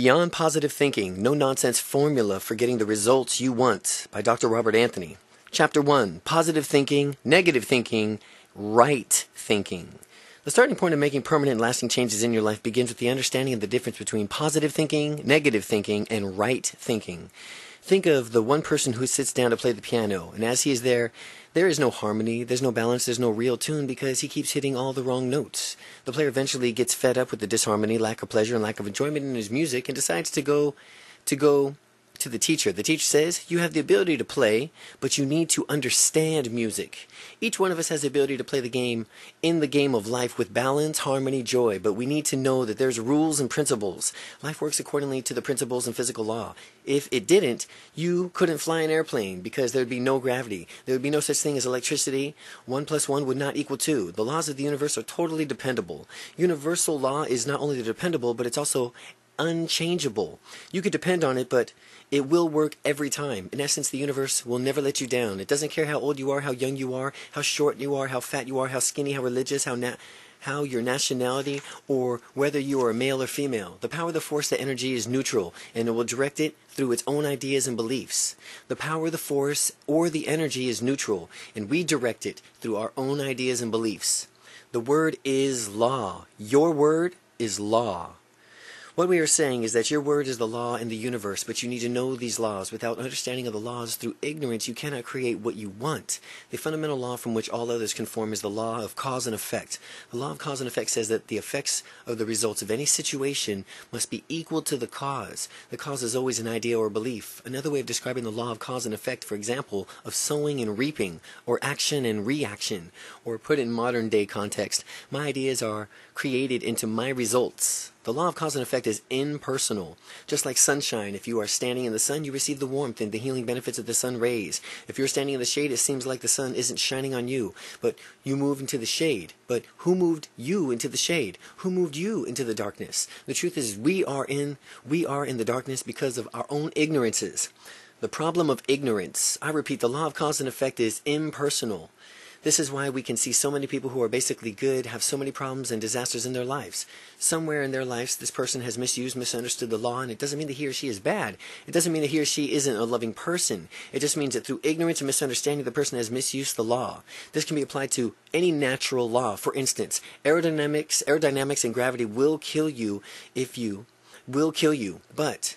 Beyond Positive Thinking No Nonsense Formula for Getting the Results You Want by Dr. Robert Anthony. Chapter 1 Positive Thinking, Negative Thinking, Right Thinking. The starting point of making permanent and lasting changes in your life begins with the understanding of the difference between positive thinking, negative thinking, and right thinking. Think of the one person who sits down to play the piano, and as he is there, there is no harmony, there's no balance, there's no real tune because he keeps hitting all the wrong notes. The player eventually gets fed up with the disharmony, lack of pleasure, and lack of enjoyment in his music and decides to go to go to the teacher. The teacher says, You have the ability to play, but you need to understand music. Each one of us has the ability to play the game in the game of life with balance, harmony, joy, but we need to know that there's rules and principles. Life works accordingly to the principles and physical law. If it didn't, you couldn't fly an airplane because there would be no gravity. There would be no such thing as electricity. One plus one would not equal two. The laws of the universe are totally dependable. Universal law is not only dependable, but it's also unchangeable. You could depend on it, but it will work every time. In essence, the universe will never let you down. It doesn't care how old you are, how young you are, how short you are, how fat you are, how skinny, how religious, how na- how your nationality, or whether you are a male or female. The power of the force, the energy is neutral, and it will direct it through its own ideas and beliefs. The power of the force or the energy is neutral, and we direct it through our own ideas and beliefs. The word is law. Your word is law. What we are saying is that your word is the law in the universe, but you need to know these laws. Without understanding of the laws through ignorance, you cannot create what you want. The fundamental law from which all others conform is the law of cause and effect. The law of cause and effect says that the effects of the results of any situation must be equal to the cause. The cause is always an idea or belief. Another way of describing the law of cause and effect, for example, of sowing and reaping, or action and reaction, or put in modern day context, my ideas are created into my results. The law of cause and effect is impersonal. Just like sunshine, if you are standing in the sun, you receive the warmth and the healing benefits of the sun rays. If you're standing in the shade, it seems like the sun isn't shining on you, but you move into the shade. But who moved you into the shade? Who moved you into the darkness? The truth is we are in we are in the darkness because of our own ignorances. The problem of ignorance. I repeat, the law of cause and effect is impersonal. This is why we can see so many people who are basically good have so many problems and disasters in their lives. Somewhere in their lives, this person has misused, misunderstood the law, and it doesn't mean that he or she is bad. It doesn't mean that he or she isn't a loving person. It just means that through ignorance and misunderstanding, the person has misused the law. This can be applied to any natural law. For instance, aerodynamics, aerodynamics and gravity will kill you if you will kill you, but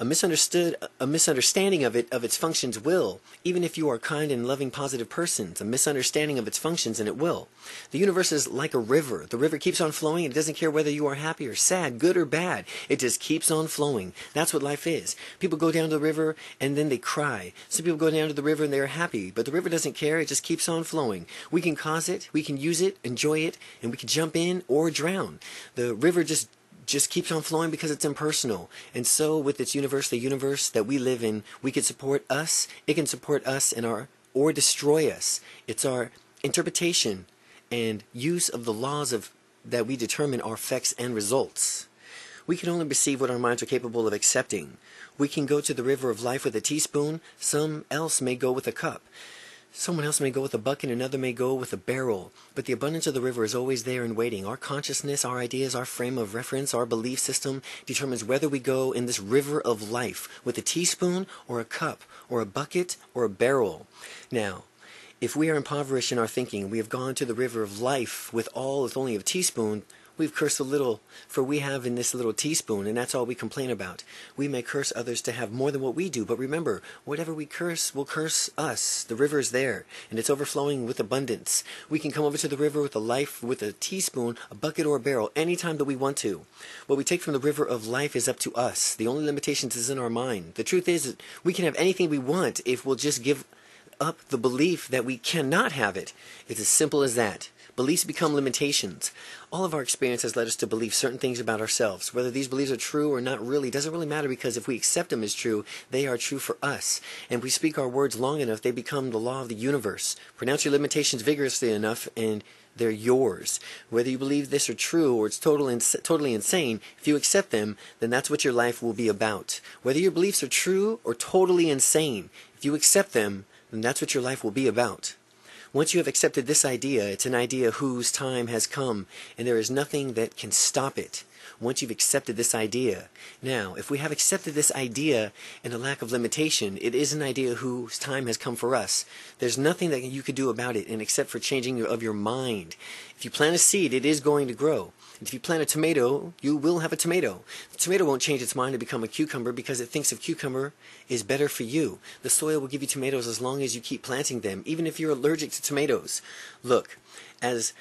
a misunderstood a misunderstanding of it of its functions will. Even if you are kind and loving positive persons a misunderstanding of its functions and it will. The universe is like a river. The river keeps on flowing. It doesn't care whether you are happy or sad good or bad. It just keeps on flowing. That's what life is. People go down to the river and then they cry. Some people go down to the river and they're happy but the river doesn't care. It just keeps on flowing. We can cause it we can use it enjoy it and we can jump in or drown. The river just just keeps on flowing because it's impersonal. And so with its universe, the universe that we live in, we can support us, it can support us and our or destroy us. It's our interpretation and use of the laws of that we determine our effects and results. We can only receive what our minds are capable of accepting. We can go to the river of life with a teaspoon, some else may go with a cup. Someone else may go with a bucket, another may go with a barrel, but the abundance of the river is always there and waiting. Our consciousness, our ideas, our frame of reference, our belief system determines whether we go in this river of life with a teaspoon or a cup or a bucket or a barrel. Now, if we are impoverished in our thinking, we have gone to the river of life with all with only a teaspoon, We've cursed a little, for we have in this little teaspoon, and that's all we complain about. We may curse others to have more than what we do, but remember, whatever we curse will curse us. The river is there, and it's overflowing with abundance. We can come over to the river with a life, with a teaspoon, a bucket, or a barrel, any time that we want to. What we take from the river of life is up to us. The only limitations is in our mind. The truth is, we can have anything we want if we'll just give up the belief that we cannot have it. It's as simple as that. Beliefs become limitations. All of our experience has led us to believe certain things about ourselves. Whether these beliefs are true or not really doesn't really matter because if we accept them as true, they are true for us. And if we speak our words long enough, they become the law of the universe. Pronounce your limitations vigorously enough and they're yours. Whether you believe this are true or it's totally, ins- totally insane, if you accept them, then that's what your life will be about. Whether your beliefs are true or totally insane, if you accept them, then that's what your life will be about. Once you have accepted this idea, it's an idea whose time has come, and there is nothing that can stop it once you've accepted this idea. Now, if we have accepted this idea and a lack of limitation, it is an idea whose time has come for us. There's nothing that you could do about it, and except for changing of your mind. If you plant a seed, it is going to grow. If you plant a tomato, you will have a tomato. The tomato won't change its mind to become a cucumber because it thinks a cucumber is better for you. The soil will give you tomatoes as long as you keep planting them, even if you're allergic to tomatoes. Look, as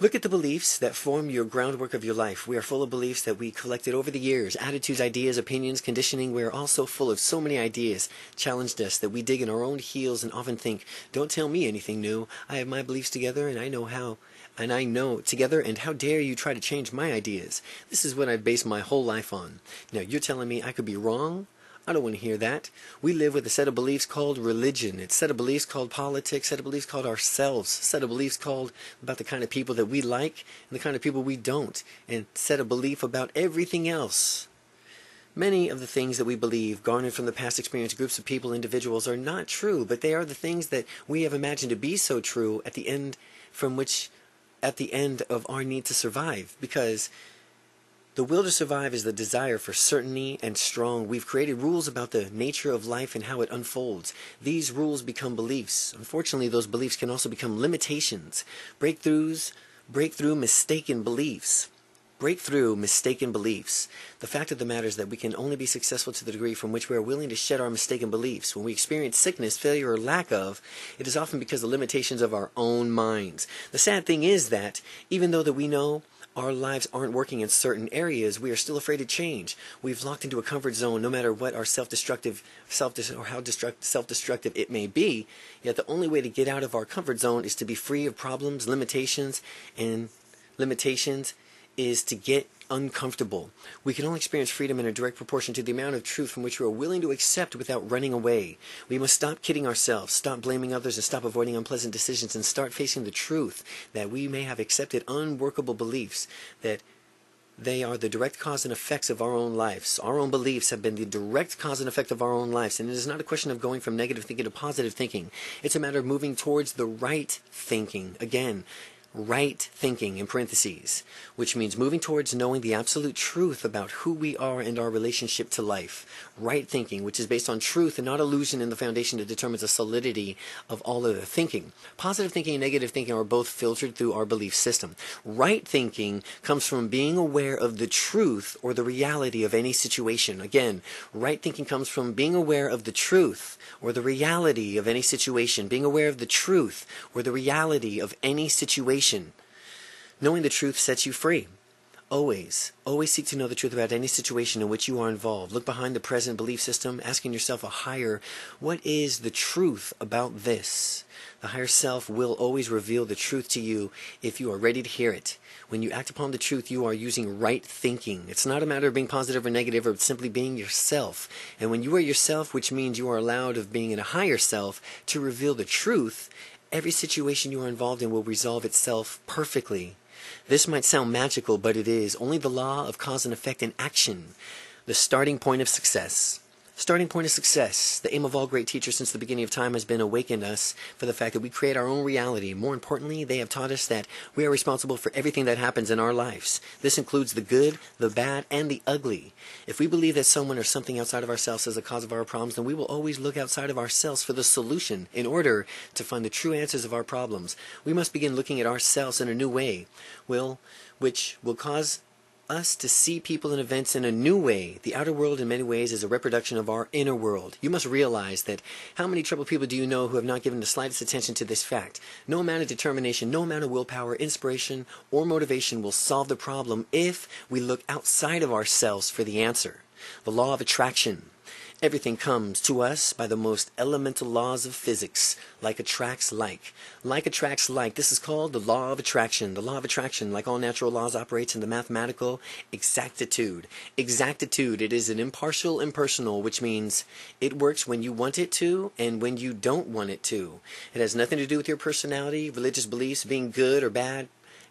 Look at the beliefs that form your groundwork of your life. We are full of beliefs that we collected over the years attitudes, ideas, opinions, conditioning. We are also full of so many ideas challenged us that we dig in our own heels and often think, Don't tell me anything new. I have my beliefs together and I know how. And I know together, and how dare you try to change my ideas? This is what I've based my whole life on. Now, you're telling me I could be wrong? I don't want to hear that. We live with a set of beliefs called religion. It's a set of beliefs called politics, a set of beliefs called ourselves, a set of beliefs called about the kind of people that we like and the kind of people we don't, and set of belief about everything else. Many of the things that we believe, garnered from the past experience, groups of people, individuals, are not true, but they are the things that we have imagined to be so true at the end from which at the end of our need to survive because the will to survive is the desire for certainty and strong. We've created rules about the nature of life and how it unfolds. These rules become beliefs. Unfortunately, those beliefs can also become limitations. Breakthroughs break through mistaken beliefs. Break through mistaken beliefs. The fact of the matter is that we can only be successful to the degree from which we are willing to shed our mistaken beliefs. When we experience sickness, failure, or lack of, it is often because of the limitations of our own minds. The sad thing is that, even though that we know our lives aren't working in certain areas, we are still afraid to change. We've locked into a comfort zone no matter what our self-destructive self or how destruct self-destructive it may be. Yet the only way to get out of our comfort zone is to be free of problems, limitations, and limitations is to get uncomfortable. We can only experience freedom in a direct proportion to the amount of truth from which we are willing to accept without running away. We must stop kidding ourselves, stop blaming others, and stop avoiding unpleasant decisions, and start facing the truth that we may have accepted unworkable beliefs that they are the direct cause and effects of our own lives. Our own beliefs have been the direct cause and effect of our own lives. And it is not a question of going from negative thinking to positive thinking. It's a matter of moving towards the right thinking. Again, right thinking in parentheses, which means moving towards knowing the absolute truth about who we are and our relationship to life. Right thinking, which is based on truth and not illusion in the foundation that determines the solidity of all other thinking. Positive thinking and negative thinking are both filtered through our belief system. Right thinking comes from being aware of the truth or the reality of any situation. Again, right thinking comes from being aware of the truth or the reality of any situation, being aware of the truth or the reality of any situation. Knowing the truth sets you free. Always, always seek to know the truth about any situation in which you are involved. Look behind the present belief system, asking yourself a higher, what is the truth about this? The higher self will always reveal the truth to you if you are ready to hear it. When you act upon the truth, you are using right thinking. It's not a matter of being positive or negative or simply being yourself. And when you are yourself, which means you are allowed of being in a higher self to reveal the truth, every situation you are involved in will resolve itself perfectly. This might sound magical, but it is only the law of cause and effect in action, the starting point of success. Starting point of success. The aim of all great teachers since the beginning of time has been awakened us for the fact that we create our own reality. More importantly, they have taught us that we are responsible for everything that happens in our lives. This includes the good, the bad, and the ugly. If we believe that someone or something outside of ourselves is the cause of our problems, then we will always look outside of ourselves for the solution in order to find the true answers of our problems. We must begin looking at ourselves in a new way, will, which will cause us to see people and events in a new way. The outer world, in many ways, is a reproduction of our inner world. You must realize that how many troubled people do you know who have not given the slightest attention to this fact? No amount of determination, no amount of willpower, inspiration, or motivation will solve the problem if we look outside of ourselves for the answer. The law of attraction Everything comes to us by the most elemental laws of physics. Like attracts like. Like attracts like. This is called the law of attraction. The law of attraction, like all natural laws, operates in the mathematical exactitude. Exactitude, it is an impartial impersonal, which means it works when you want it to and when you don't want it to. It has nothing to do with your personality, religious beliefs, being good or bad,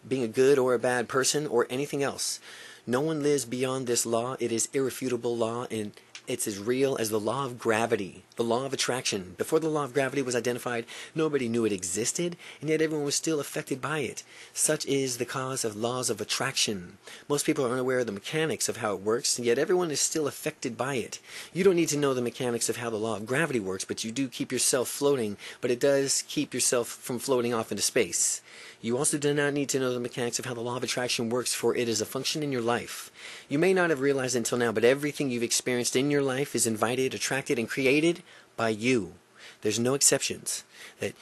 being a good or a bad person, or anything else. No one lives beyond this law. It is irrefutable law and It's as real as the law of gravity, the law of attraction. Before the law of gravity was identified, nobody knew it existed, and yet everyone was still affected by it. Such is the cause of laws of attraction. Most people are unaware of the mechanics of how it works, and yet everyone is still affected by it. You don't need to know the mechanics of how the law of gravity works, but you do keep yourself floating, but it does keep yourself from floating off into space. You also do not need to know the mechanics of how the law of attraction works, for it is a function in your life. You may not have realized until now, but everything you've experienced in your life is invited, attracted, and created by you. There's no exceptions. That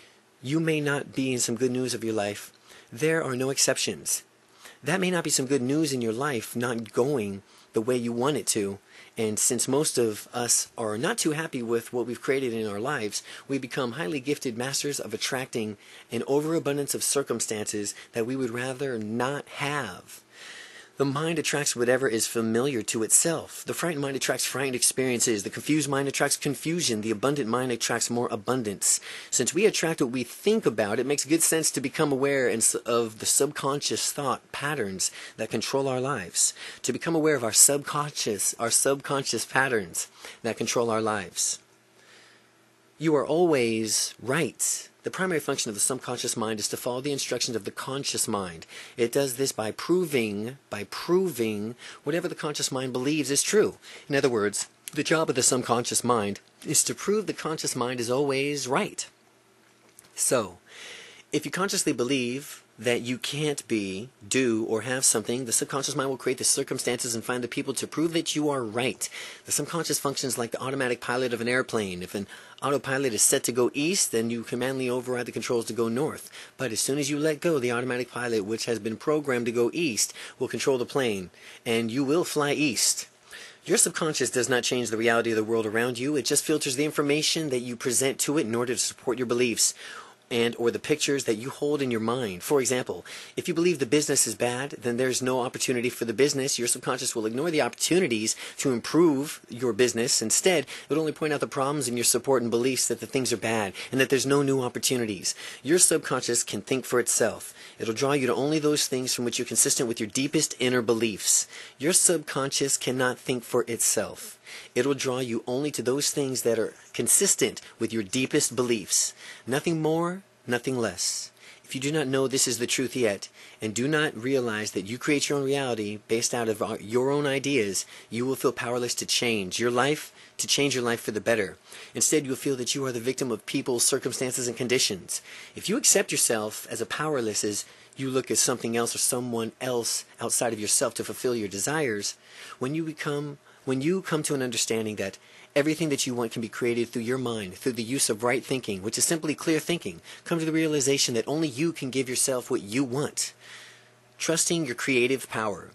you may not be in some good news of your life. There are no exceptions. That may not be some good news in your life not going the way you want it to, and since most of us are not too happy with what we've created in our lives, we become highly gifted masters of attracting an overabundance of circumstances that we would rather not have. The mind attracts whatever is familiar to itself. The frightened mind attracts frightened experiences. The confused mind attracts confusion. The abundant mind attracts more abundance. Since we attract what we think about, it makes good sense to become aware of the subconscious thought patterns that control our lives. To become aware of our subconscious, our subconscious patterns that control our lives. You are always right. The primary function of the subconscious mind is to follow the instructions of the conscious mind. It does this by proving, by proving whatever the conscious mind believes is true. In other words, the job of the subconscious mind is to prove the conscious mind is always right. So, if you consciously believe that you can't be, do, or have something, the subconscious mind will create the circumstances and find the people to prove that you are right. The subconscious functions like the automatic pilot of an airplane. If an autopilot is set to go east, then you can manually override the controls to go north. But as soon as you let go, the automatic pilot, which has been programmed to go east, will control the plane, and you will fly east. Your subconscious does not change the reality of the world around you. It just filters the information that you present to it in order to support your beliefs and or the pictures that you hold in your mind. For example, if you believe the business is bad, then there's no opportunity for the business. Your subconscious will ignore the opportunities to improve your business. Instead, it will only point out the problems in your support and beliefs that the things are bad and that there's no new opportunities. Your subconscious can think for itself. It'll draw you to only those things from which you're consistent with your deepest inner beliefs. Your subconscious cannot think for itself. It will draw you only to those things that are consistent with your deepest beliefs. Nothing more, nothing less. If you do not know this is the truth yet, and do not realize that you create your own reality based out of your own ideas, you will feel powerless to change your life, to change your life for the better. Instead, you'll feel that you are the victim of people, circumstances, and conditions. If you accept yourself as a powerless as you look at something else or someone else outside of yourself to fulfill your desires, when you become when you come to an understanding that everything that you want can be created through your mind, through the use of right thinking, which is simply clear thinking, come to the realization that only you can give yourself what you want. Trusting your creative power.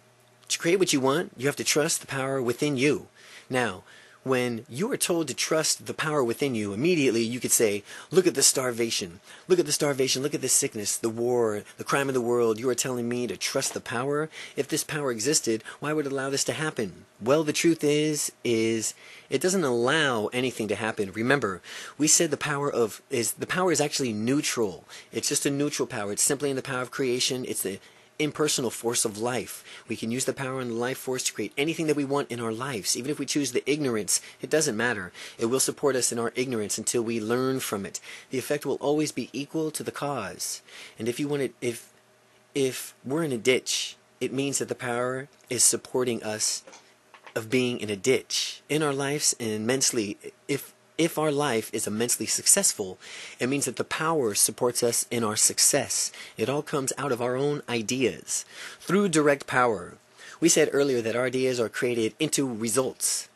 To create what you want, you have to trust the power within you. Now, when you are told to trust the power within you, immediately you could say, Look at the starvation. Look at the starvation. Look at the sickness, the war, the crime of the world. You are telling me to trust the power? If this power existed, why would it allow this to happen? Well, the truth is, is it doesn't allow anything to happen. Remember, we said the power of is the power is actually neutral. It's just a neutral power. It's simply in the power of creation. It's the impersonal force of life. We can use the power and the life force to create anything that we want in our lives. Even if we choose the ignorance, it doesn't matter. It will support us in our ignorance until we learn from it. The effect will always be equal to the cause. And if you want it, if if we're in a ditch, it means that the power is supporting us of being in a ditch in our lives and immensely if if our life is immensely successful, it means that the power supports us in our success. It all comes out of our own ideas. Through direct power, we said earlier that our ideas are created into results.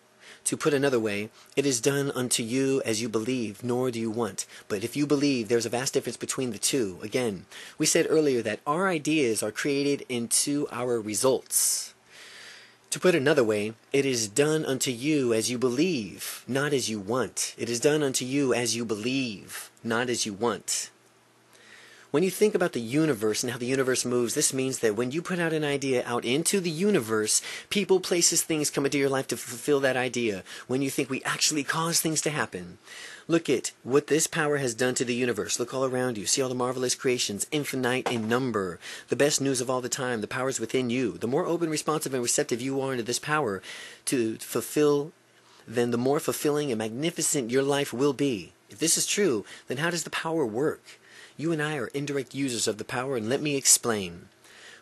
To put another way, it is done unto you as you believe, nor do you want. But if you believe, there's a vast difference between the two. Again, we said earlier that our ideas are created into our results. To put it another way, it is done unto you as you believe, not as you want. It is done unto you as you believe, not as you want. When you think about the universe and how the universe moves, this means that when you put out an idea out into the universe, people, places, things come into your life to fulfill that idea. When you think we actually cause things to happen. Look at what this power has done to the universe. Look all around you. See all the marvelous creations, infinite in number. The best news of all the time. The power is within you. The more open, responsive, and receptive you are into this power to fulfill then the more fulfilling and magnificent your life will be. If this is true, then how does the power work? You and I are indirect users of the power, and let me explain.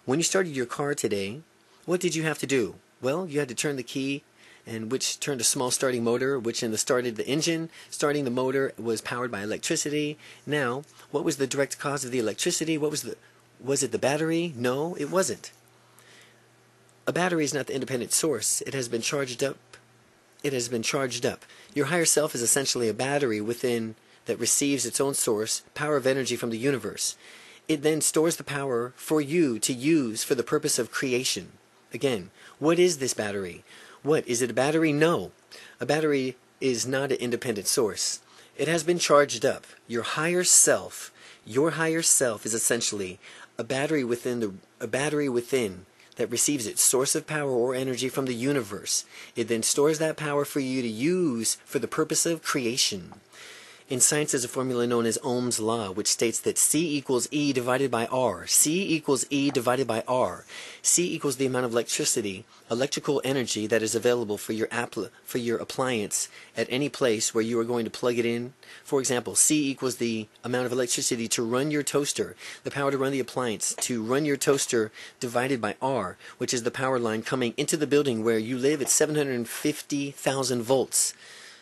When you started your car today, what did you have to do? Well, you had to turn the key and which turned a small starting motor, which in the started the engine. Starting the motor was powered by electricity. Now, what was the direct cause of the electricity? What was the was it the battery? No, it wasn't. A battery is not the independent source. It has been charged up. It has been charged up. Your higher self is essentially a battery within that receives its own source, power of energy from the universe. It then stores the power for you to use for the purpose of creation. Again, what is this battery? What? Is it a battery? No. A battery is not an independent source. It has been charged up. Your higher self, your higher self is essentially a battery within the a battery within that receives its source of power or energy from the universe. It then stores that power for you to use for the purpose of creation. In science, there's a formula known as Ohm's law, which states that C equals E divided by R. C equals E divided by R. C equals the amount of electricity, electrical energy that is available for your appl- for your appliance at any place where you are going to plug it in. For example, C equals the amount of electricity to run your toaster, the power to run the appliance, to run your toaster divided by R, which is the power line coming into the building where you live at 750,000 volts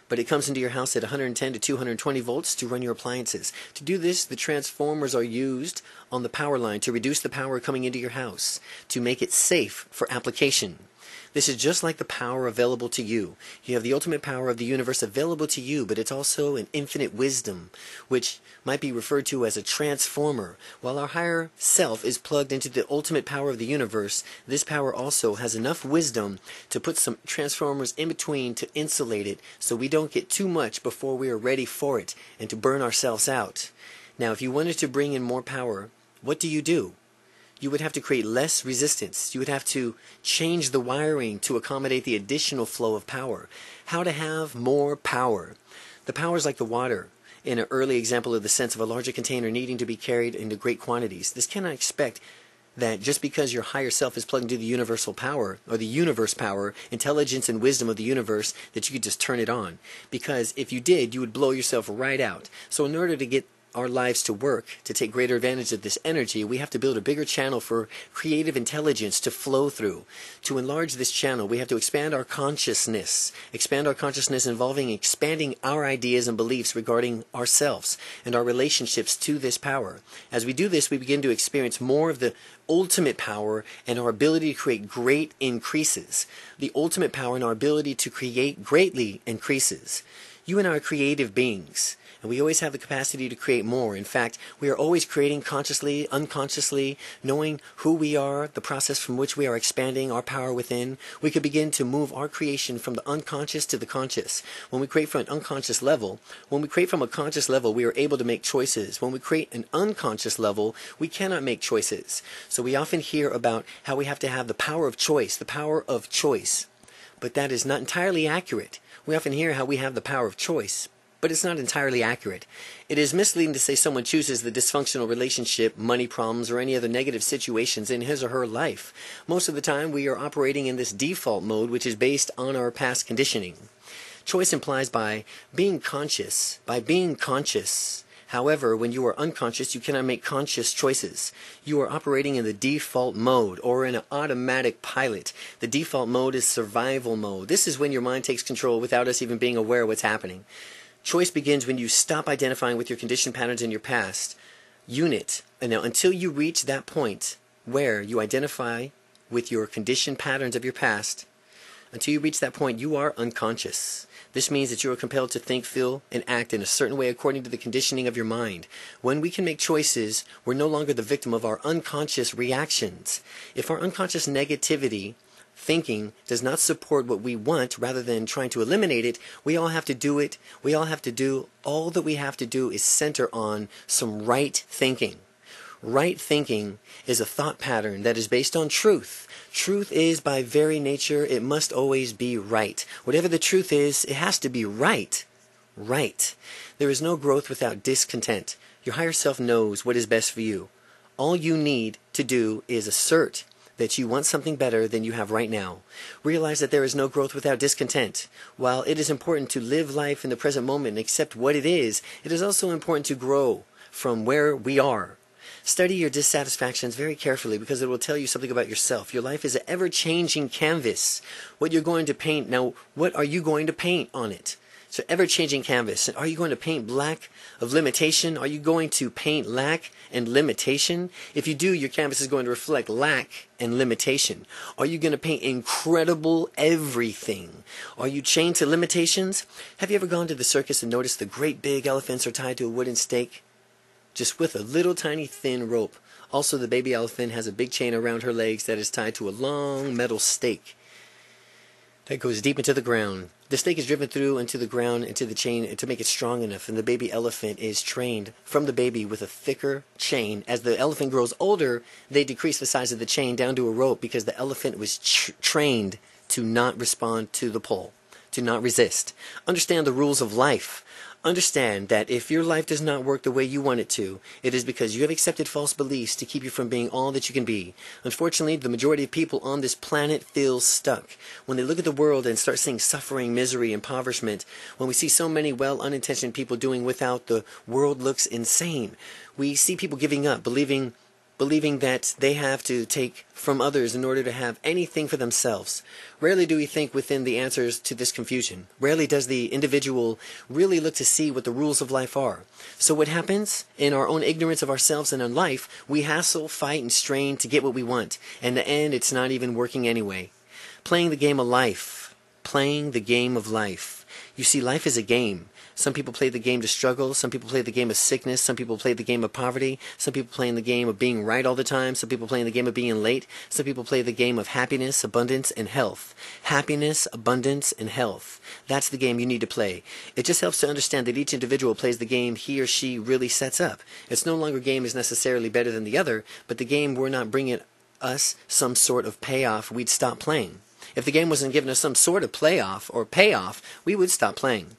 but it comes into your house at 110 to 220 volts to run your appliances. To do this, the transformers are used on the power line to reduce the power coming into your house, to make it safe for application. This is just like the power available to you. You have the ultimate power of the universe available to you, but it's also an infinite wisdom, which might be referred to as a transformer. While our higher self is plugged into the ultimate power of the universe, this power also has enough wisdom to put some transformers in between to insulate it so we don't get too much before we are ready for it and to burn ourselves out. Now, if you wanted to bring in more power, what do you do? You would have to create less resistance. You would have to change the wiring to accommodate the additional flow of power. How to have more power. The power is like the water in an early example of the sense of a larger container needing to be carried into great quantities. This cannot expect that just because your higher self is plugged into the universal power or the universe power, intelligence and wisdom of the universe, that you could just turn it on. Because if you did, you would blow yourself right out. So in order to get our lives to work, to take greater advantage of this energy, we have to build a bigger channel for creative intelligence to flow through. To enlarge this channel, we have to expand our consciousness, expand our consciousness involving expanding our ideas and beliefs regarding ourselves and our relationships to this power. As we do this, we begin to experience more of the ultimate power and our ability to create great increases. The ultimate power and our ability to create greatly increases. You and I are creative beings. And we always have the capacity to create more. In fact, we are always creating consciously, unconsciously, knowing who we are, the process from which we are expanding our power within. We could begin to move our creation from the unconscious to the conscious. When we create from an unconscious level, when we create from a conscious level, we are able to make choices. When we create an unconscious level, we cannot make choices. So we often hear about how we have to have the power of choice, the power of choice. But that is not entirely accurate. We often hear how we have the power of choice, but it's not entirely accurate. It is misleading to say someone chooses the dysfunctional relationship, money problems, or any other negative situations in his or her life. Most of the time, we are operating in this default mode, which is based on our past conditioning. Choice implies by being conscious, by being conscious. However, when you are unconscious, you cannot make conscious choices. You are operating in the default mode or in an automatic pilot. The default mode is survival mode. This is when your mind takes control without us even being aware of what's happening. Choice begins when you stop identifying with your conditioned patterns in your past. Unit. And now, until you reach that point where you identify with your conditioned patterns of your past, until you reach that point, you are unconscious. This means that you are compelled to think, feel, and act in a certain way according to the conditioning of your mind. When we can make choices, we're no longer the victim of our unconscious reactions. If our unconscious negativity thinking does not support what we want rather than trying to eliminate it, we all have to do it. We all have to do, all that we have to do is center on some right thinking. Right thinking is a thought pattern that is based on truth. Truth is, by very nature, it must always be right. Whatever the truth is, it has to be right. Right. There is no growth without discontent. Your higher self knows what is best for you. All you need to do is assert that you want something better than you have right now. Realize that there is no growth without discontent. While it is important to live life in the present moment and accept what it is, it is also important to grow from where we are. Study your dissatisfactions very carefully because it will tell you something about yourself. Your life is an ever changing canvas. What you're going to paint, now, what are you going to paint on it? So ever changing canvas. Are you going to paint black of limitation? Are you going to paint lack and limitation? If you do, your canvas is going to reflect lack and limitation. Are you going to paint incredible everything? Are you chained to limitations? Have you ever gone to the circus and noticed the great big elephants are tied to a wooden stake? Just with a little tiny thin rope. Also, the baby elephant has a big chain around her legs that is tied to a long metal stake that goes deep into the ground. The stake is driven through into the ground, into the chain to make it strong enough, and the baby elephant is trained from the baby with a thicker chain. As the elephant grows older, they decrease the size of the chain down to a rope because the elephant was tr- trained to not respond to the pull, to not resist. Understand the rules of life. Understand that if your life does not work the way you want it to, it is because you have accepted false beliefs to keep you from being all that you can be. Unfortunately, the majority of people on this planet feel stuck. When they look at the world and start seeing suffering, misery, impoverishment, when we see so many well unintentioned people doing without, the world looks insane. We see people giving up, believing believing that they have to take from others in order to have anything for themselves. Rarely do we think within the answers to this confusion. Rarely does the individual really look to see what the rules of life are. So what happens? In our own ignorance of ourselves and on life, we hassle, fight, and strain to get what we want. And in the end, it's not even working anyway. Playing the game of life. Playing the game of life. You see, life is a game. Some people play the game to struggle. Some people play the game of sickness. Some people play the game of poverty. Some people play the game of being right all the time. Some people play the game of being late. Some people play the game of happiness, abundance, and health. Happiness, abundance, and health. That's the game you need to play. It just helps to understand that each individual plays the game he or she really sets up. It's no longer game is necessarily better than the other, but the game we're not bringing us some sort of payoff, we'd stop playing. If the game wasn't giving us some sort of playoff or payoff, we would stop playing.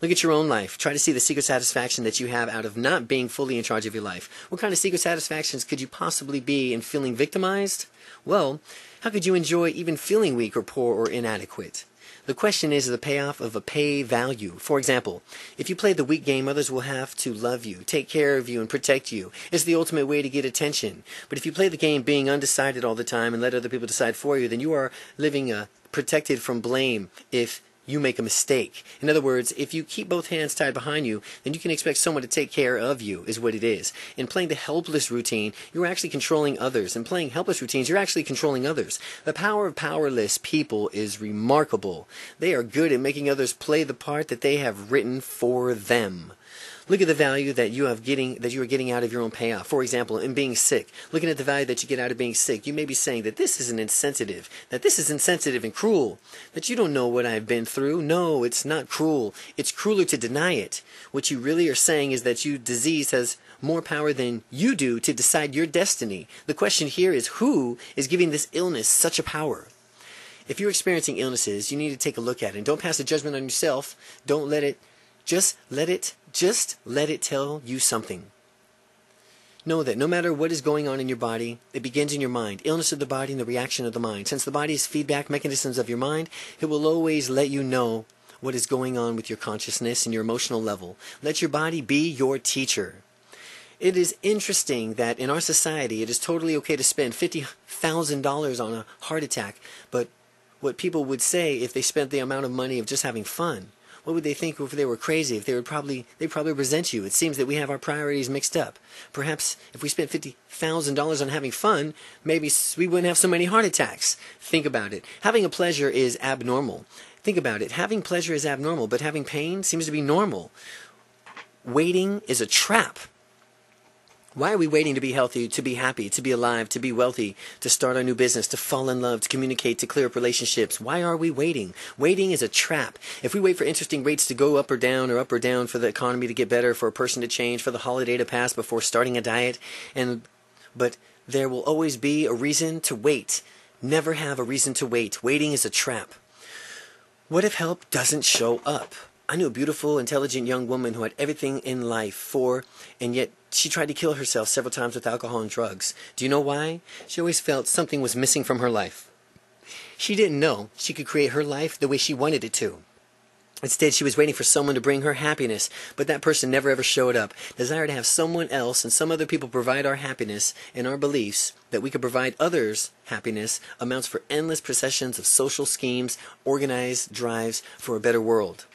Look at your own life. Try to see the secret satisfaction that you have out of not being fully in charge of your life. What kind of secret satisfactions could you possibly be in feeling victimized? Well, how could you enjoy even feeling weak or poor or inadequate? The question is the payoff of a pay value. For example, if you play the weak game, others will have to love you, take care of you, and protect you. It's the ultimate way to get attention. But if you play the game being undecided all the time and let other people decide for you, then you are living a protected from blame if you make a mistake. In other words, if you keep both hands tied behind you, then you can expect someone to take care of you, is what it is. In playing the helpless routine, you're actually controlling others. In playing helpless routines, you're actually controlling others. The power of powerless people is remarkable. They are good at making others play the part that they have written for them. Look at the value that you have getting that you are getting out of your own payoff. For example, in being sick, looking at the value that you get out of being sick, you may be saying that this is an insensitive, that this is insensitive and cruel, that you don't know what I've been through. No, it's not cruel. It's crueler to deny it. What you really are saying is that you disease has more power than you do to decide your destiny. The question here is who is giving this illness such a power? If you're experiencing illnesses, you need to take a look at it. And don't pass a judgment on yourself. Don't let it just let it just let it tell you something. Know that no matter what is going on in your body, it begins in your mind. Illness of the body and the reaction of the mind. Since the body is feedback mechanisms of your mind, it will always let you know what is going on with your consciousness and your emotional level. Let your body be your teacher. It is interesting that in our society, it is totally okay to spend $50,000 on a heart attack, but what people would say if they spent the amount of money of just having fun what would they think if they were crazy? If they would probably they probably resent you. It seems that we have our priorities mixed up. Perhaps if we spent fifty thousand dollars on having fun, maybe we wouldn't have so many heart attacks. Think about it. Having a pleasure is abnormal. Think about it. Having pleasure is abnormal, but having pain seems to be normal. Waiting is a trap. Why are we waiting to be healthy, to be happy, to be alive, to be wealthy, to start a new business, to fall in love, to communicate, to clear up relationships? Why are we waiting? Waiting is a trap. If we wait for interesting rates to go up or down or up or down for the economy to get better, for a person to change, for the holiday to pass before starting a diet, and but there will always be a reason to wait. Never have a reason to wait. Waiting is a trap. What if help doesn't show up? I knew a beautiful, intelligent young woman who had everything in life for, and yet she tried to kill herself several times with alcohol and drugs. Do you know why? She always felt something was missing from her life. She didn't know she could create her life the way she wanted it to. Instead, she was waiting for someone to bring her happiness, but that person never ever showed up. Desire to have someone else and some other people provide our happiness and our beliefs that we could provide others happiness amounts for endless processions of social schemes, organized drives for a better world.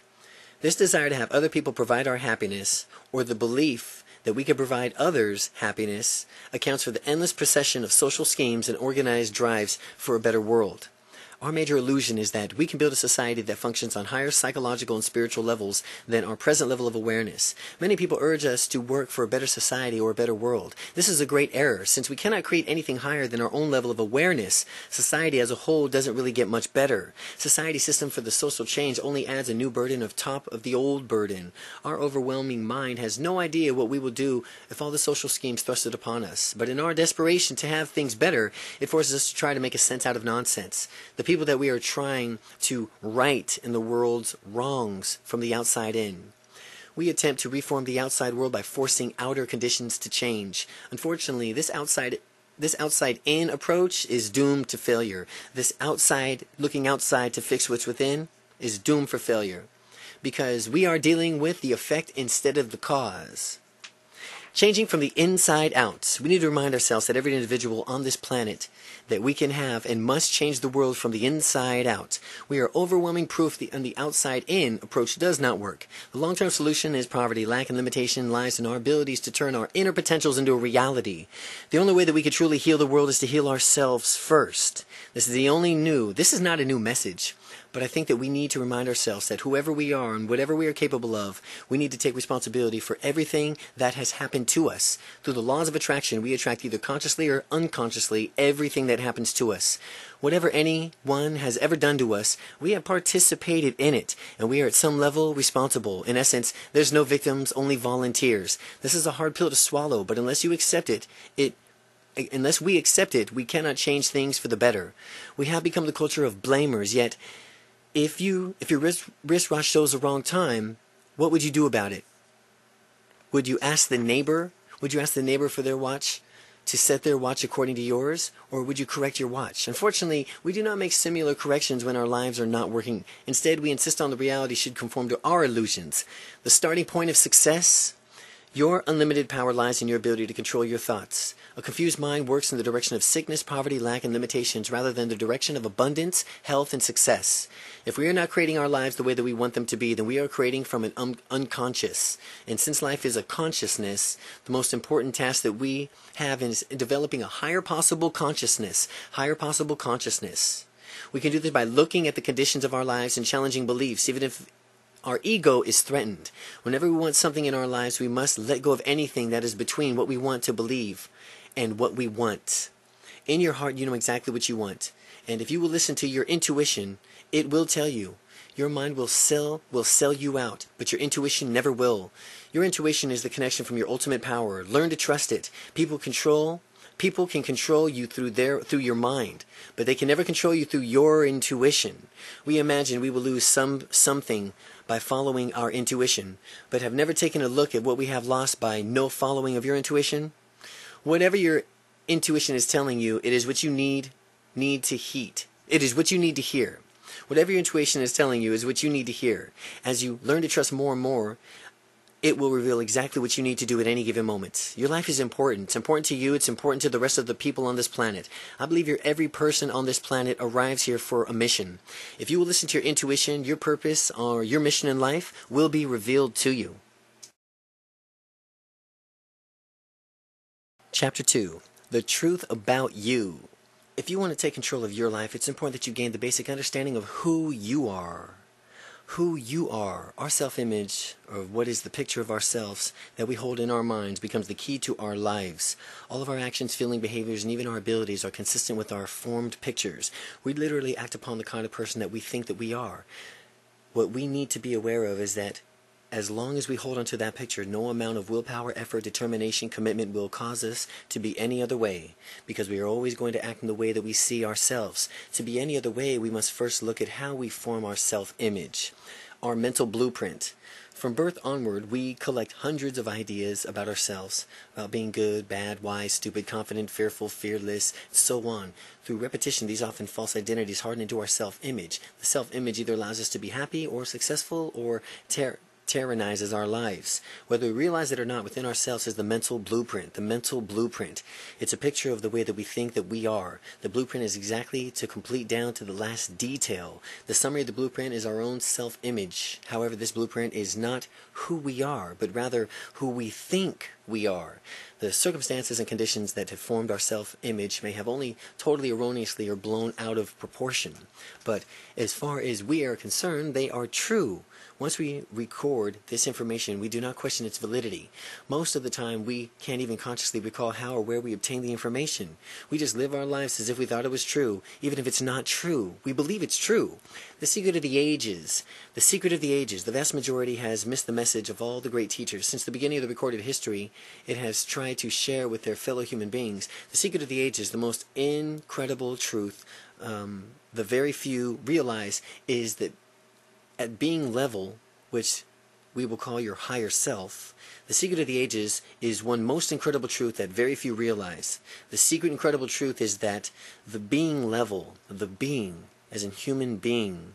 This desire to have other people provide our happiness, or the belief that we could provide others happiness, accounts for the endless procession of social schemes and organized drives for a better world. Our major illusion is that we can build a society that functions on higher psychological and spiritual levels than our present level of awareness. Many people urge us to work for a better society or a better world. This is a great error, since we cannot create anything higher than our own level of awareness. Society as a whole doesn't really get much better. Society system for the social change only adds a new burden of top of the old burden. Our overwhelming mind has no idea what we will do if all the social schemes thrusted upon us. But in our desperation to have things better, it forces us to try to make a sense out of nonsense. The people that we are trying to right in the world's wrongs from the outside in. We attempt to reform the outside world by forcing outer conditions to change. Unfortunately, this outside this outside in approach is doomed to failure. This outside looking outside to fix what's within is doomed for failure because we are dealing with the effect instead of the cause. Changing from the inside out, we need to remind ourselves that every individual on this planet that we can have and must change the world from the inside out. We are overwhelming proof the, the outside in approach does not work. The long term solution is poverty, lack, and limitation lies in our abilities to turn our inner potentials into a reality. The only way that we can truly heal the world is to heal ourselves first. This is the only new, this is not a new message. But I think that we need to remind ourselves that whoever we are and whatever we are capable of, we need to take responsibility for everything that has happened to us. Through the laws of attraction, we attract either consciously or unconsciously everything that happens to us. Whatever anyone has ever done to us, we have participated in it, and we are at some level responsible. In essence, there's no victims, only volunteers. This is a hard pill to swallow, but unless you accept it, it unless we accept it, we cannot change things for the better. We have become the culture of blamers, yet if you if your wrist wristwatch shows the wrong time, what would you do about it? Would you ask the neighbor? Would you ask the neighbor for their watch to set their watch according to yours, or would you correct your watch? Unfortunately, we do not make similar corrections when our lives are not working. Instead, we insist on the reality should conform to our illusions. The starting point of success your unlimited power lies in your ability to control your thoughts. A confused mind works in the direction of sickness, poverty, lack, and limitations rather than the direction of abundance, health, and success. If we are not creating our lives the way that we want them to be, then we are creating from an un- unconscious. And since life is a consciousness, the most important task that we have is developing a higher possible consciousness. Higher possible consciousness. We can do this by looking at the conditions of our lives and challenging beliefs, even if our ego is threatened. Whenever we want something in our lives, we must let go of anything that is between what we want to believe and what we want. In your heart, you know exactly what you want. And if you will listen to your intuition, it will tell you. Your mind will sell will sell you out, but your intuition never will. Your intuition is the connection from your ultimate power. Learn to trust it. People control people can control you through their through your mind, but they can never control you through your intuition. We imagine we will lose some something by following our intuition, but have never taken a look at what we have lost by no following of your intuition? Whatever your intuition is telling you, it is what you need need to heat. It is what you need to hear. Whatever your intuition is telling you is what you need to hear. As you learn to trust more and more, it will reveal exactly what you need to do at any given moment. Your life is important. It's important to you. It's important to the rest of the people on this planet. I believe your every person on this planet arrives here for a mission. If you will listen to your intuition, your purpose or your mission in life will be revealed to you. Chapter 2 The Truth About You. If you want to take control of your life, it's important that you gain the basic understanding of who you are who you are, our self image, or what is the picture of ourselves that we hold in our minds, becomes the key to our lives. All of our actions, feeling, behaviors, and even our abilities are consistent with our formed pictures. We literally act upon the kind of person that we think that we are. What we need to be aware of is that as long as we hold onto that picture, no amount of willpower, effort, determination, commitment will cause us to be any other way, because we are always going to act in the way that we see ourselves. To be any other way, we must first look at how we form our self image, our mental blueprint. From birth onward, we collect hundreds of ideas about ourselves, about being good, bad, wise, stupid, confident, fearful, fearless, so on. Through repetition, these often false identities harden into our self image. The self image either allows us to be happy or successful or ter- tyrannizes our lives. Whether we realize it or not, within ourselves is the mental blueprint. The mental blueprint. It's a picture of the way that we think that we are. The blueprint is exactly to complete down to the last detail. The summary of the blueprint is our own self image. However, this blueprint is not who we are, but rather who we think we are. The circumstances and conditions that have formed our self image may have only totally erroneously or blown out of proportion. But as far as we are concerned, they are true. Once we record this information, we do not question its validity. Most of the time, we can't even consciously recall how or where we obtained the information. We just live our lives as if we thought it was true, even if it's not true. We believe it's true. The secret of the ages. The secret of the ages. The vast majority has missed the message of all the great teachers. Since the beginning of the recorded history, it has tried to share with their fellow human beings. The secret of the ages, the most incredible truth um, the very few realize is that at being level, which we will call your higher self, the secret of the ages is one most incredible truth that very few realize. The secret incredible truth is that the being level, the being, as in human being,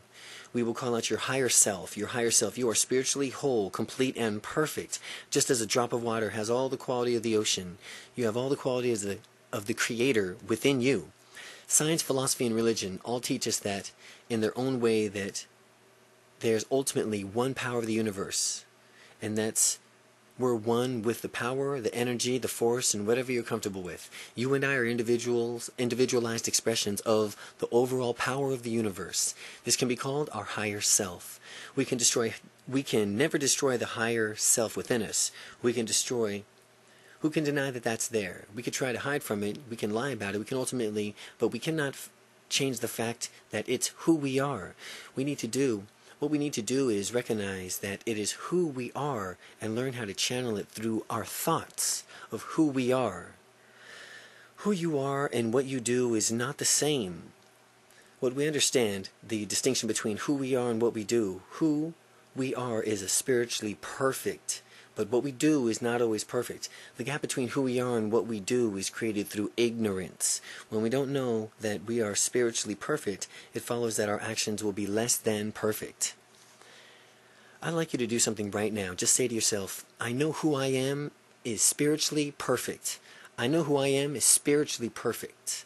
we will call out your higher self. Your higher self. You are spiritually whole, complete, and perfect. Just as a drop of water has all the quality of the ocean, you have all the qualities of the, of the Creator within you. Science, philosophy, and religion all teach us that in their own way that there's ultimately one power of the universe, and that's we're one with the power, the energy, the force, and whatever you're comfortable with. You and I are individuals, individualized expressions of the overall power of the universe. This can be called our higher self. We can destroy, we can never destroy the higher self within us. We can destroy who can deny that that's there? We could try to hide from it, we can lie about it, we can ultimately, but we cannot change the fact that it's who we are. We need to do what we need to do is recognize that it is who we are and learn how to channel it through our thoughts of who we are. Who you are and what you do is not the same. What we understand, the distinction between who we are and what we do, who we are is a spiritually perfect but what we do is not always perfect. The gap between who we are and what we do is created through ignorance. When we don't know that we are spiritually perfect, it follows that our actions will be less than perfect. I'd like you to do something right now. Just say to yourself, I know who I am is spiritually perfect. I know who I am is spiritually perfect.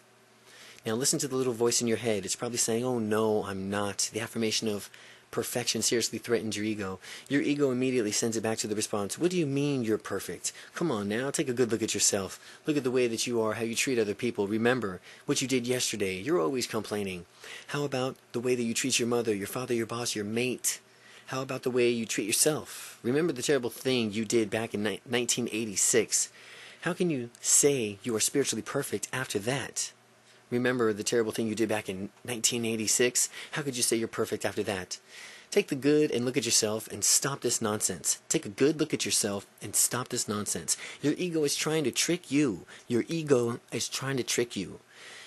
Now listen to the little voice in your head. It's probably saying, Oh no, I'm not. The affirmation of perfection seriously threatens your ego, your ego immediately sends it back to the response, What do you mean you're perfect? Come on now, take a good look at yourself. Look at the way that you are, how you treat other people. Remember what you did yesterday. You're always complaining. How about the way that you treat your mother, your father, your boss, your mate? How about the way you treat yourself? Remember the terrible thing you did back in 1986. How can you say you are spiritually perfect after that? Remember the terrible thing you did back in 1986? How could you say you're perfect after that? Take the good and look at yourself and stop this nonsense. Take a good look at yourself and stop this nonsense. Your ego is trying to trick you. Your ego is trying to trick you.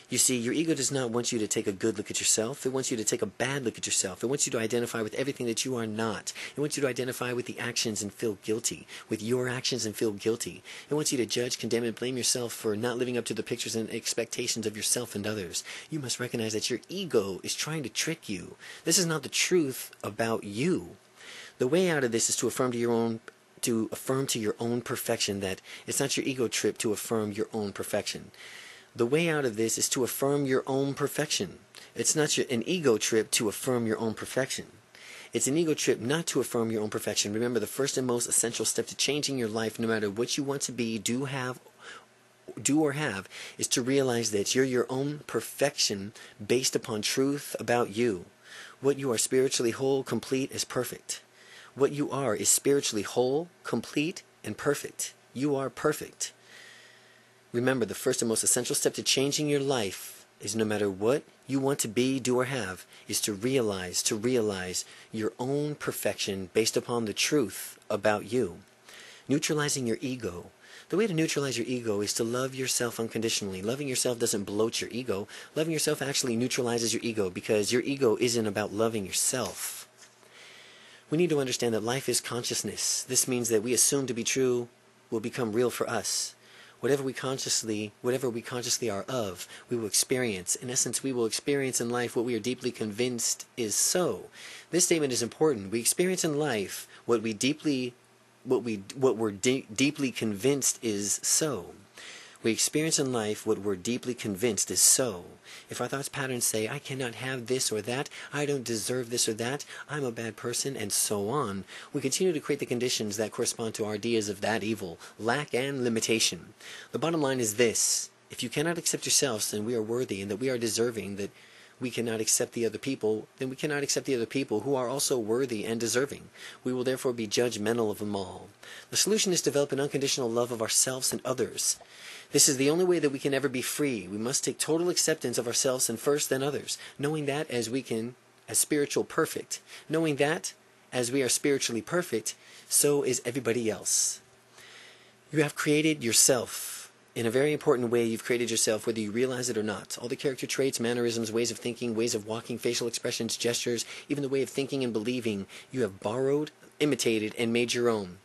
You see, your ego does not want you to take a good look at yourself. It wants you to take a bad look at yourself. It wants you to identify with everything that you are not. It wants you to identify with the actions and feel guilty, with your actions and feel guilty. It wants you to judge, condemn, and blame yourself for not living up to the pictures and expectations of yourself and others. You must recognize that your ego is trying to trick you. This is not the truth about you. The way out of this is to affirm to your own to affirm to your own perfection that it's not your ego trip to affirm your own perfection. The way out of this is to affirm your own perfection. It's not your, an ego trip to affirm your own perfection. It's an ego trip not to affirm your own perfection. Remember, the first and most essential step to changing your life, no matter what you want to be, do have, do or have, is to realize that you're your own perfection based upon truth about you. What you are spiritually whole, complete, is perfect. What you are is spiritually whole, complete, and perfect. You are perfect. Remember, the first and most essential step to changing your life is no matter what you want to be, do, or have, is to realize, to realize your own perfection based upon the truth about you. Neutralizing your ego. The way to neutralize your ego is to love yourself unconditionally. Loving yourself doesn't bloat your ego. Loving yourself actually neutralizes your ego because your ego isn't about loving yourself. We need to understand that life is consciousness. This means that we assume to be true will become real for us. Whatever we consciously, whatever we consciously are of, we will experience. In essence, we will experience in life what we are deeply convinced is so. This statement is important. We experience in life what we deeply, what we, what we're de- deeply convinced is so. We experience in life what we're deeply convinced is so. If our thoughts patterns say, I cannot have this or that, I don't deserve this or that, I'm a bad person, and so on, we continue to create the conditions that correspond to our ideas of that evil, lack, and limitation. The bottom line is this if you cannot accept yourselves, then we are worthy and that we are deserving, that we cannot accept the other people, then we cannot accept the other people who are also worthy and deserving. We will therefore be judgmental of them all. The solution is develop an unconditional love of ourselves and others. This is the only way that we can ever be free. We must take total acceptance of ourselves and first then others, knowing that as we can, as spiritual perfect, knowing that as we are spiritually perfect, so is everybody else. You have created yourself in a very important way, you've created yourself, whether you realize it or not. All the character traits, mannerisms, ways of thinking, ways of walking, facial expressions, gestures, even the way of thinking and believing, you have borrowed, imitated, and made your own.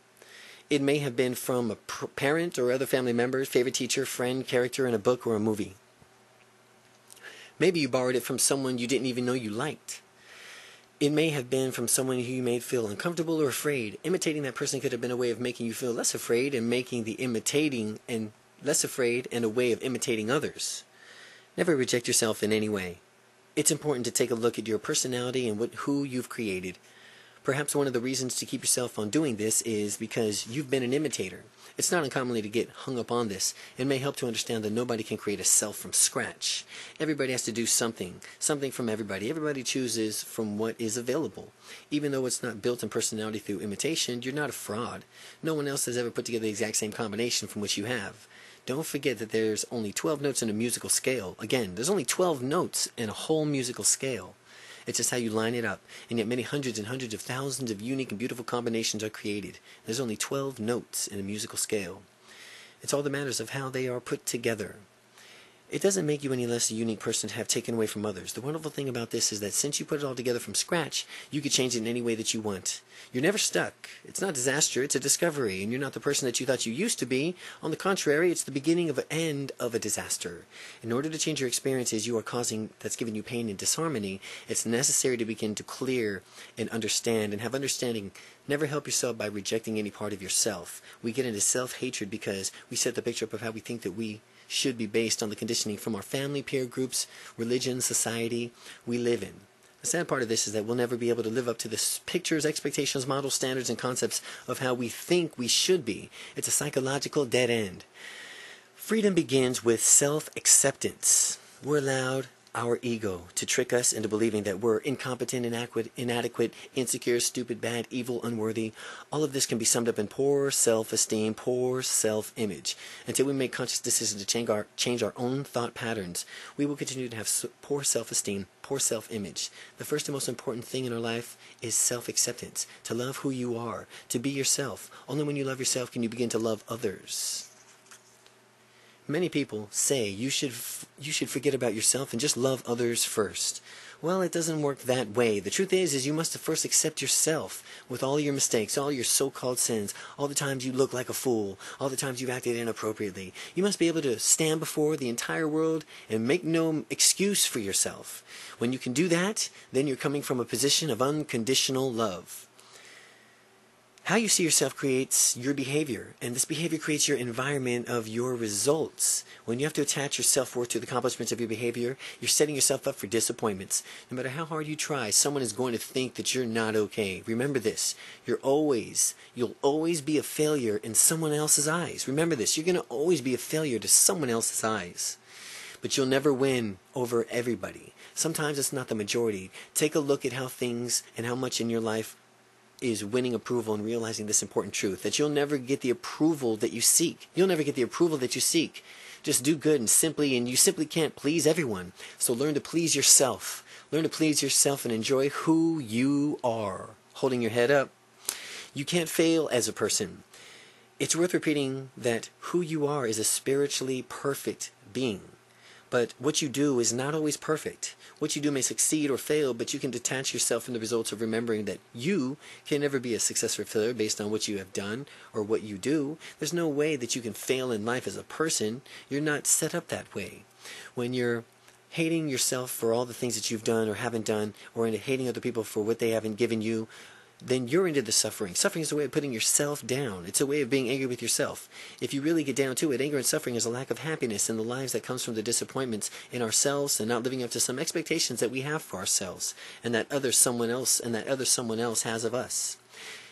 It may have been from a parent or other family member, favorite teacher, friend, character in a book or a movie. Maybe you borrowed it from someone you didn't even know you liked. It may have been from someone who you made feel uncomfortable or afraid. Imitating that person could have been a way of making you feel less afraid and making the imitating and less afraid, and a way of imitating others. Never reject yourself in any way. It's important to take a look at your personality and what, who you've created. Perhaps one of the reasons to keep yourself on doing this is because you've been an imitator. It's not uncommonly to get hung up on this. and may help to understand that nobody can create a self from scratch. Everybody has to do something, something from everybody. Everybody chooses from what is available. Even though it's not built in personality through imitation, you're not a fraud. No one else has ever put together the exact same combination from which you have. Don't forget that there's only 12 notes in a musical scale. Again, there's only 12 notes in a whole musical scale. It's just how you line it up, and yet many hundreds and hundreds of thousands of unique and beautiful combinations are created. There's only 12 notes in a musical scale. It's all the matters of how they are put together. It doesn't make you any less a unique person to have taken away from others. The wonderful thing about this is that since you put it all together from scratch, you can change it in any way that you want. You're never stuck. It's not disaster, it's a discovery, and you're not the person that you thought you used to be. On the contrary, it's the beginning of an end of a disaster. In order to change your experiences you are causing that's giving you pain and disharmony, it's necessary to begin to clear and understand and have understanding. Never help yourself by rejecting any part of yourself. We get into self-hatred because we set the picture up of how we think that we should be based on the conditioning from our family, peer groups, religion, society we live in. The sad part of this is that we'll never be able to live up to the pictures, expectations, models, standards, and concepts of how we think we should be. It's a psychological dead end. Freedom begins with self acceptance. We're allowed our ego to trick us into believing that we're incompetent, inadequate, inadequate, insecure, stupid, bad, evil, unworthy. All of this can be summed up in poor self-esteem, poor self-image. Until we make conscious decisions to change our, change our own thought patterns, we will continue to have poor self-esteem, poor self-image. The first and most important thing in our life is self-acceptance, to love who you are, to be yourself. Only when you love yourself can you begin to love others. Many people say you should you should forget about yourself and just love others first. Well, it doesn't work that way. The truth is is you must first accept yourself with all your mistakes, all your so-called sins, all the times you look like a fool, all the times you've acted inappropriately. You must be able to stand before the entire world and make no excuse for yourself. When you can do that, then you're coming from a position of unconditional love. How you see yourself creates your behavior, and this behavior creates your environment of your results. When you have to attach your self worth to the accomplishments of your behavior, you're setting yourself up for disappointments. No matter how hard you try, someone is going to think that you're not okay. Remember this. You're always, you'll always be a failure in someone else's eyes. Remember this. You're going to always be a failure to someone else's eyes. But you'll never win over everybody. Sometimes it's not the majority. Take a look at how things and how much in your life is winning approval and realizing this important truth that you'll never get the approval that you seek. You'll never get the approval that you seek. Just do good and simply, and you simply can't please everyone. So learn to please yourself. Learn to please yourself and enjoy who you are. Holding your head up. You can't fail as a person. It's worth repeating that who you are is a spiritually perfect being. But what you do is not always perfect. What you do may succeed or fail, but you can detach yourself from the results of remembering that you can never be a success or failure based on what you have done or what you do. There's no way that you can fail in life as a person. You're not set up that way. When you're hating yourself for all the things that you've done or haven't done, or into hating other people for what they haven't given you, then you're into the suffering. Suffering is a way of putting yourself down. It's a way of being angry with yourself. If you really get down to it, anger and suffering is a lack of happiness in the lives that comes from the disappointments in ourselves and not living up to some expectations that we have for ourselves and that other someone else and that other someone else has of us.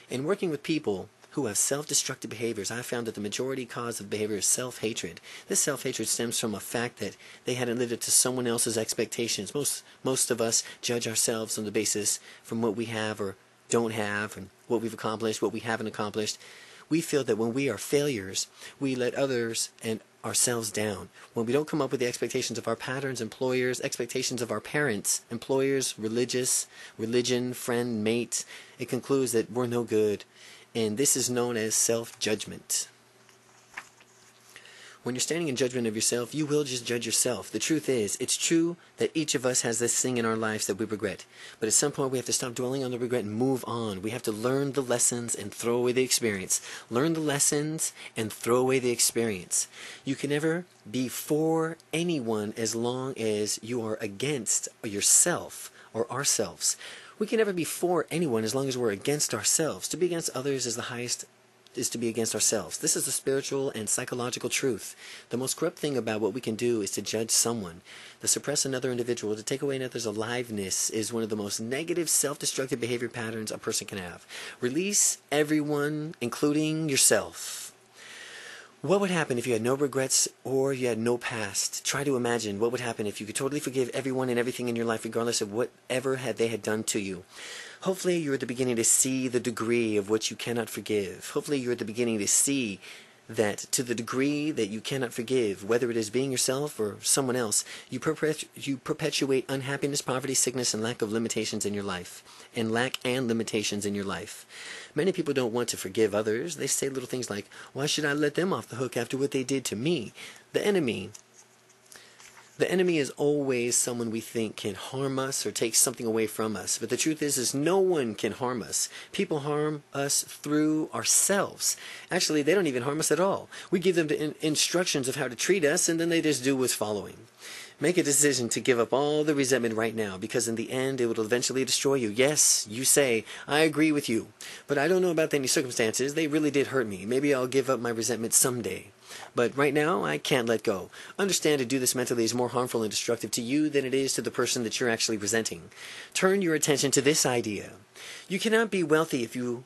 In working with people who have self-destructive behaviors, I found that the majority cause of behavior is self-hatred. This self-hatred stems from a fact that they hadn't lived up to someone else's expectations. Most most of us judge ourselves on the basis from what we have or don't have and what we've accomplished, what we haven't accomplished. We feel that when we are failures, we let others and ourselves down. When we don't come up with the expectations of our patterns, employers, expectations of our parents, employers, religious, religion, friend, mate, it concludes that we're no good. And this is known as self-judgment. When you're standing in judgment of yourself, you will just judge yourself. The truth is, it's true that each of us has this thing in our lives that we regret. But at some point, we have to stop dwelling on the regret and move on. We have to learn the lessons and throw away the experience. Learn the lessons and throw away the experience. You can never be for anyone as long as you are against yourself or ourselves. We can never be for anyone as long as we're against ourselves. To be against others is the highest is to be against ourselves. This is a spiritual and psychological truth. The most corrupt thing about what we can do is to judge someone. To suppress another individual, to take away another's aliveness is one of the most negative self-destructive behavior patterns a person can have. Release everyone, including yourself. What would happen if you had no regrets or you had no past? Try to imagine what would happen if you could totally forgive everyone and everything in your life regardless of whatever had they had done to you. Hopefully you're at the beginning to see the degree of what you cannot forgive. Hopefully you're at the beginning to see that to the degree that you cannot forgive, whether it is being yourself or someone else, you, perpetu you perpetuate unhappiness, poverty, sickness, and lack of limitations in your life. And lack and limitations in your life. Many people don't want to forgive others. They say little things like, why should I let them off the hook after what they did to me? The enemy the enemy is always someone we think can harm us or take something away from us. But the truth is, is no one can harm us. People harm us through ourselves. Actually, they don't even harm us at all. We give them in instructions of how to treat us, and then they just do what's following. Make a decision to give up all the resentment right now, because in the end, it will eventually destroy you. Yes, you say, I agree with you, but I don't know about any circumstances. They really did hurt me. Maybe I'll give up my resentment someday. But right now, I can't let go. Understand to do this mentally is more harmful and destructive to you than it is to the person that you're actually resenting. Turn your attention to this idea. You cannot be wealthy if you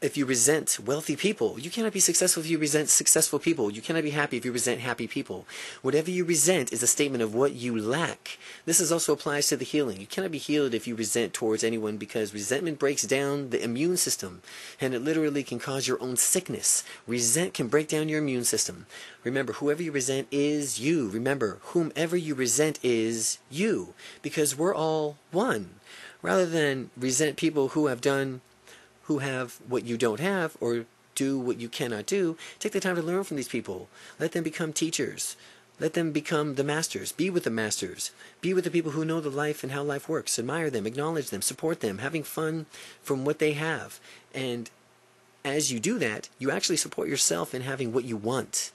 if you resent wealthy people. You cannot be successful if you resent successful people. You cannot be happy if you resent happy people. Whatever you resent is a statement of what you lack. This is also applies to the healing. You cannot be healed if you resent towards anyone because resentment breaks down the immune system and it literally can cause your own sickness. Resent can break down your immune system. Remember, whoever you resent is you. Remember, whomever you resent is you because we're all one. Rather than resent people who have done who have what you don't have or do what you cannot do, take the time to learn from these people. Let them become teachers. Let them become the masters. Be with the masters. Be with the people who know the life and how life works. Admire them, acknowledge them, support them, having fun from what they have. And as you do that, you actually support yourself in having what you want.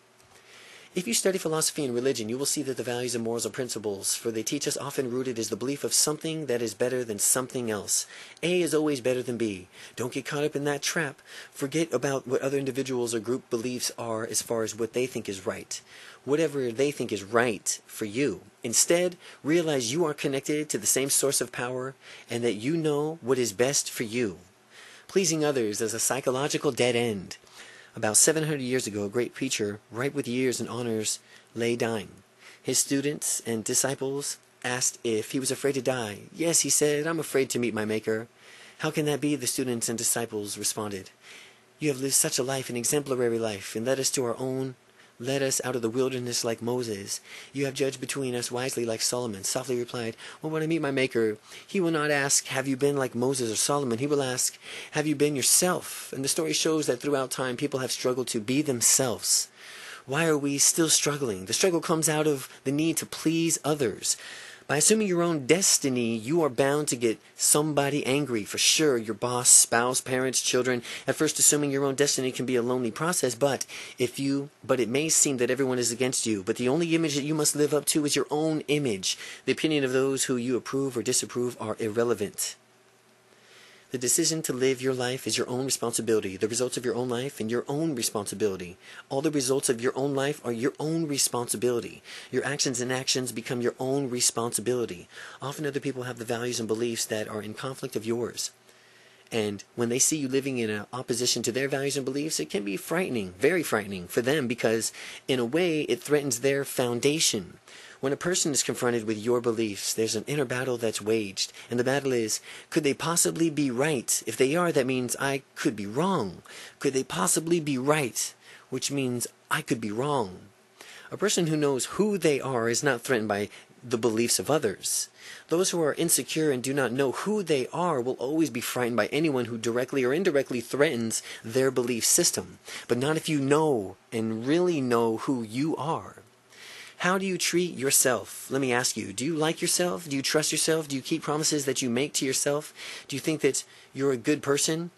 If you study philosophy and religion, you will see that the values and morals are principles, for they teach us often rooted is the belief of something that is better than something else. A is always better than B. Don't get caught up in that trap. Forget about what other individuals or group beliefs are as far as what they think is right. Whatever they think is right for you. Instead, realize you are connected to the same source of power and that you know what is best for you. Pleasing others is a psychological dead end. About 700 years ago, a great preacher, ripe with years and honors, lay dying. His students and disciples asked if he was afraid to die. Yes, he said, I'm afraid to meet my Maker. How can that be? The students and disciples responded. You have lived such a life, an exemplary life, and led us to our own led us out of the wilderness like Moses. You have judged between us wisely like Solomon. Softly replied, Well, when I meet my Maker, he will not ask, Have you been like Moses or Solomon? He will ask, Have you been yourself? And the story shows that throughout time, people have struggled to be themselves. Why are we still struggling? The struggle comes out of the need to please others. By assuming your own destiny, you are bound to get somebody angry for sure. Your boss, spouse, parents, children. At first, assuming your own destiny can be a lonely process, but if you, but it may seem that everyone is against you. But the only image that you must live up to is your own image. The opinion of those who you approve or disapprove are irrelevant. The decision to live your life is your own responsibility. The results of your own life and your own responsibility. All the results of your own life are your own responsibility. Your actions and actions become your own responsibility. Often other people have the values and beliefs that are in conflict of yours. And when they see you living in opposition to their values and beliefs, it can be frightening, very frightening for them because, in a way, it threatens their foundation. When a person is confronted with your beliefs, there's an inner battle that's waged. And the battle is, could they possibly be right? If they are, that means I could be wrong. Could they possibly be right? Which means I could be wrong. A person who knows who they are is not threatened by the beliefs of others. Those who are insecure and do not know who they are will always be frightened by anyone who directly or indirectly threatens their belief system. But not if you know and really know who you are. How do you treat yourself? Let me ask you. Do you like yourself? Do you trust yourself? Do you keep promises that you make to yourself? Do you think that you're a good person?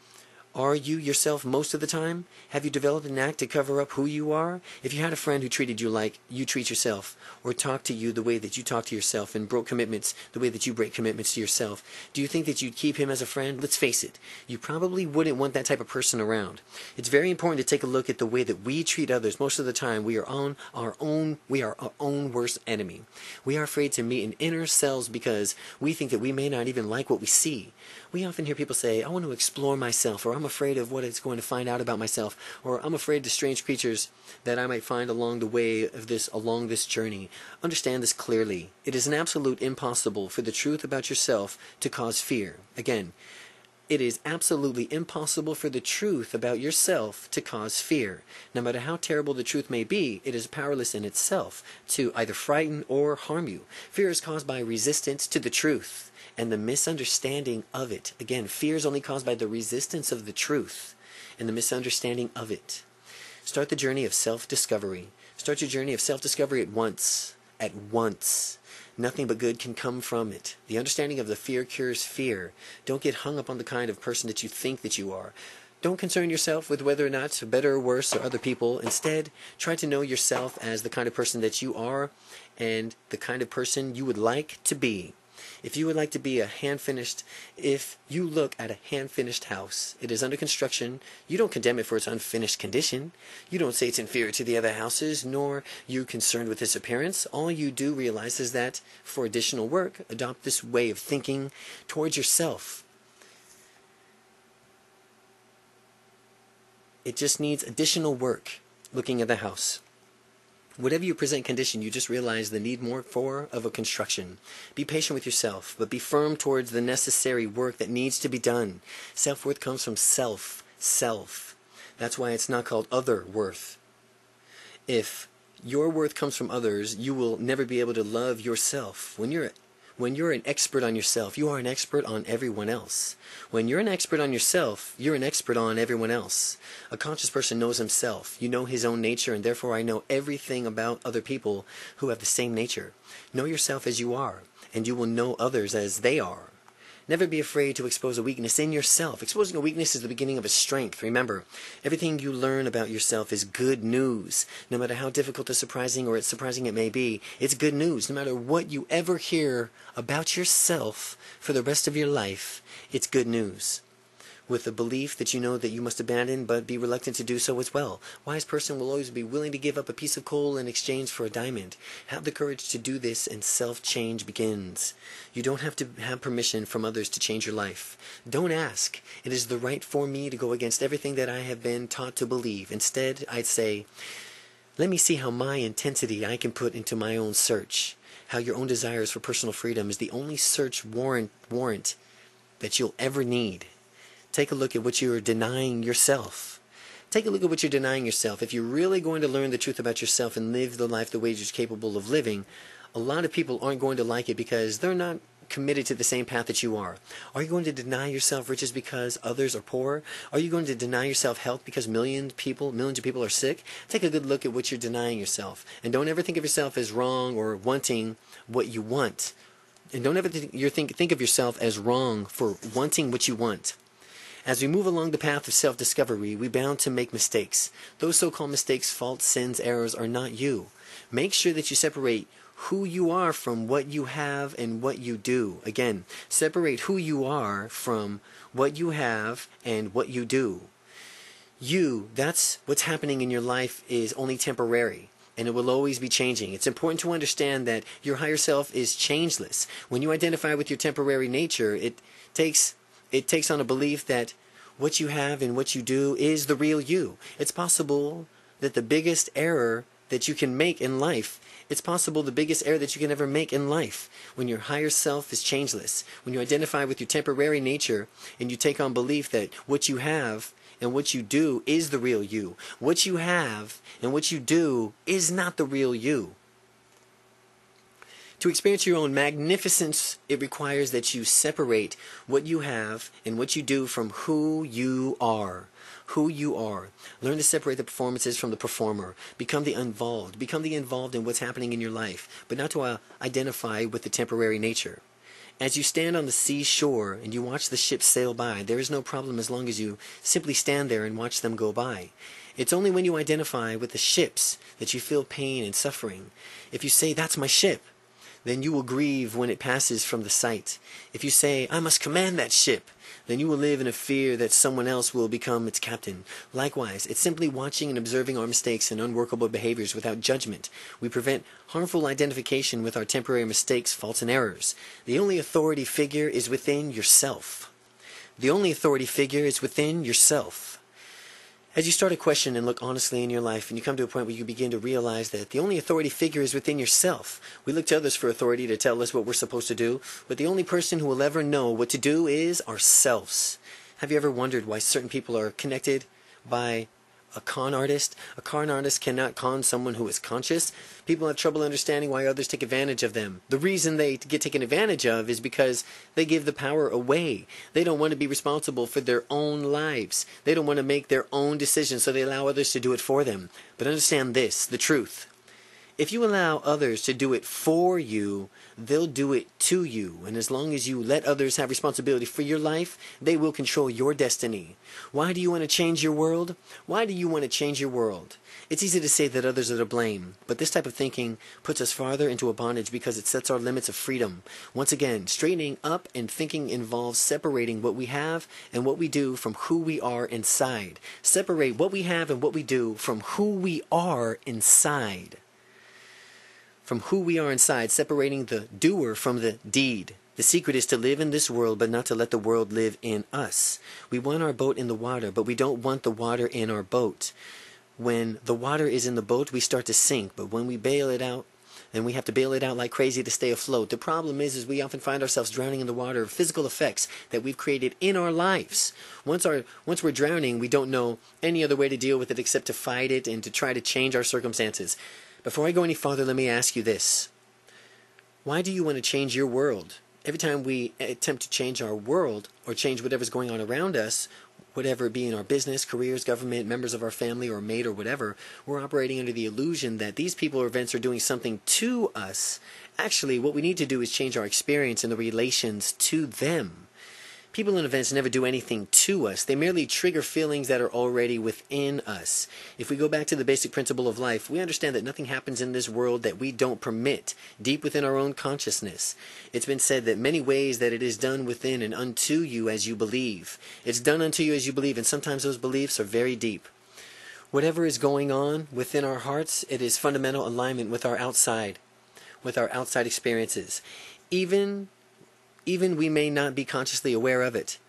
Are you yourself most of the time? Have you developed an act to cover up who you are? If you had a friend who treated you like you treat yourself, or talked to you the way that you talk to yourself, and broke commitments the way that you break commitments to yourself, do you think that you'd keep him as a friend? Let's face it, you probably wouldn't want that type of person around. It's very important to take a look at the way that we treat others. Most of the time, we are on our own, we are our own worst enemy. We are afraid to meet in inner selves because we think that we may not even like what we see. We often hear people say, I want to explore myself, or I'm afraid of what it's going to find out about myself, or I'm afraid of strange creatures that I might find along the way of this, along this journey. Understand this clearly. It is an absolute impossible for the truth about yourself to cause fear. Again, it is absolutely impossible for the truth about yourself to cause fear. No matter how terrible the truth may be, it is powerless in itself to either frighten or harm you. Fear is caused by resistance to the truth and the misunderstanding of it. Again, fear is only caused by the resistance of the truth and the misunderstanding of it. Start the journey of self discovery. Start your journey of self discovery at once. At once. Nothing but good can come from it. The understanding of the fear cures fear. Don't get hung up on the kind of person that you think that you are. Don't concern yourself with whether or not better or worse or other people. Instead, try to know yourself as the kind of person that you are and the kind of person you would like to be. If you would like to be a hand finished, if you look at a hand finished house, it is under construction, you don't condemn it for its unfinished condition. You don't say it's inferior to the other houses, nor you concerned with its appearance. All you do realize is that for additional work, adopt this way of thinking towards yourself. It just needs additional work looking at the house. Whatever you present condition, you just realize the need more for of a construction. Be patient with yourself, but be firm towards the necessary work that needs to be done. Self worth comes from self, self. That's why it's not called other worth. If your worth comes from others, you will never be able to love yourself. When you're when you're an expert on yourself, you are an expert on everyone else. When you're an expert on yourself, you're an expert on everyone else. A conscious person knows himself. You know his own nature, and therefore I know everything about other people who have the same nature. Know yourself as you are, and you will know others as they are. Never be afraid to expose a weakness in yourself. Exposing a weakness is the beginning of a strength. Remember, everything you learn about yourself is good news. No matter how difficult or surprising or it's surprising it may be, it's good news. No matter what you ever hear about yourself for the rest of your life, it's good news with the belief that you know that you must abandon but be reluctant to do so as well. Wise person will always be willing to give up a piece of coal in exchange for a diamond. Have the courage to do this and self-change begins. You don't have to have permission from others to change your life. Don't ask. It is the right for me to go against everything that I have been taught to believe. Instead, I'd say, let me see how my intensity I can put into my own search. How your own desires for personal freedom is the only search warrant warrant that you'll ever need. Take a look at what you're denying yourself. Take a look at what you're denying yourself. If you're really going to learn the truth about yourself and live the life the way you're capable of living, a lot of people aren't going to like it because they're not committed to the same path that you are? Are you going to deny yourself riches because others are poor? Are you going to deny yourself health because millions of people, millions of people are sick? Take a good look at what you're denying yourself, and don't ever think of yourself as wrong or wanting what you want. And don't ever think, you think think of yourself as wrong for wanting what you want. As we move along the path of self discovery, we bound to make mistakes. Those so called mistakes, faults, sins, errors are not you. Make sure that you separate who you are from what you have and what you do. Again, separate who you are from what you have and what you do. You, that's what's happening in your life, is only temporary and it will always be changing. It's important to understand that your higher self is changeless. When you identify with your temporary nature, it takes it takes on a belief that what you have and what you do is the real you. It's possible that the biggest error that you can make in life it's possible the biggest error that you can ever make in life when your higher self is changeless, when you identify with your temporary nature and you take on belief that what you have and what you do is the real you. What you have and what you do is not the real you. To experience your own magnificence, it requires that you separate what you have and what you do from who you are who you are. Learn to separate the performances from the performer. Become the involved. Become the involved in what's happening in your life, but not to uh, identify with the temporary nature. As you stand on the seashore and you watch the ships sail by, there is no problem as long as you simply stand there and watch them go by. It's only when you identify with the ships that you feel pain and suffering. If you say, That's my ship, then you will grieve when it passes from the sight. If you say, I must command that ship, then you will live in a fear that someone else will become its captain. Likewise, it's simply watching and observing our mistakes and unworkable behaviors without judgment. We prevent harmful identification with our temporary mistakes, faults, and errors. The only authority figure is within yourself. The only authority figure is within yourself. As you start to question and look honestly in your life, and you come to a point where you begin to realize that the only authority figure is within yourself. We look to others for authority to tell us what we're supposed to do, but the only person who will ever know what to do is ourselves. Have you ever wondered why certain people are connected by a con artist. A con artist cannot con someone who is conscious. People have trouble understanding why others take advantage of them. The reason they get taken advantage of is because they give the power away. They don't want to be responsible for their own lives. They don't want to make their own decisions, so they allow others to do it for them. But understand this the truth. If you allow others to do it for you, they'll do it to you. And as long as you let others have responsibility for your life, they will control your destiny. Why do you want to change your world? Why do you want to change your world? It's easy to say that others are to blame, but this type of thinking puts us farther into a bondage because it sets our limits of freedom. Once again, straightening up and thinking involves separating what we have and what we do from who we are inside. Separate what we have and what we do from who we are inside from who we are inside, separating the doer from the deed. The secret is to live in this world, but not to let the world live in us. We want our boat in the water, but we don't want the water in our boat. When the water is in the boat, we start to sink, but when we bail it out, then we have to bail it out like crazy to stay afloat. The problem is, is we often find ourselves drowning in the water of physical effects that we've created in our lives. Once our once we're drowning, we don't know any other way to deal with it except to fight it and to try to change our circumstances. Before I go any farther, let me ask you this. Why do you want to change your world? Every time we attempt to change our world or change whatever's going on around us, whatever it be in our business, careers, government, members of our family, or mate, or whatever, we're operating under the illusion that these people or events are doing something to us. Actually, what we need to do is change our experience and the relations to them. People and events never do anything to us. They merely trigger feelings that are already within us. If we go back to the basic principle of life, we understand that nothing happens in this world that we don't permit deep within our own consciousness. It's been said that many ways that it is done within and unto you as you believe. It's done unto you as you believe, and sometimes those beliefs are very deep. Whatever is going on within our hearts, it is fundamental alignment with our outside, with our outside experiences. Even even we may not be consciously aware of it.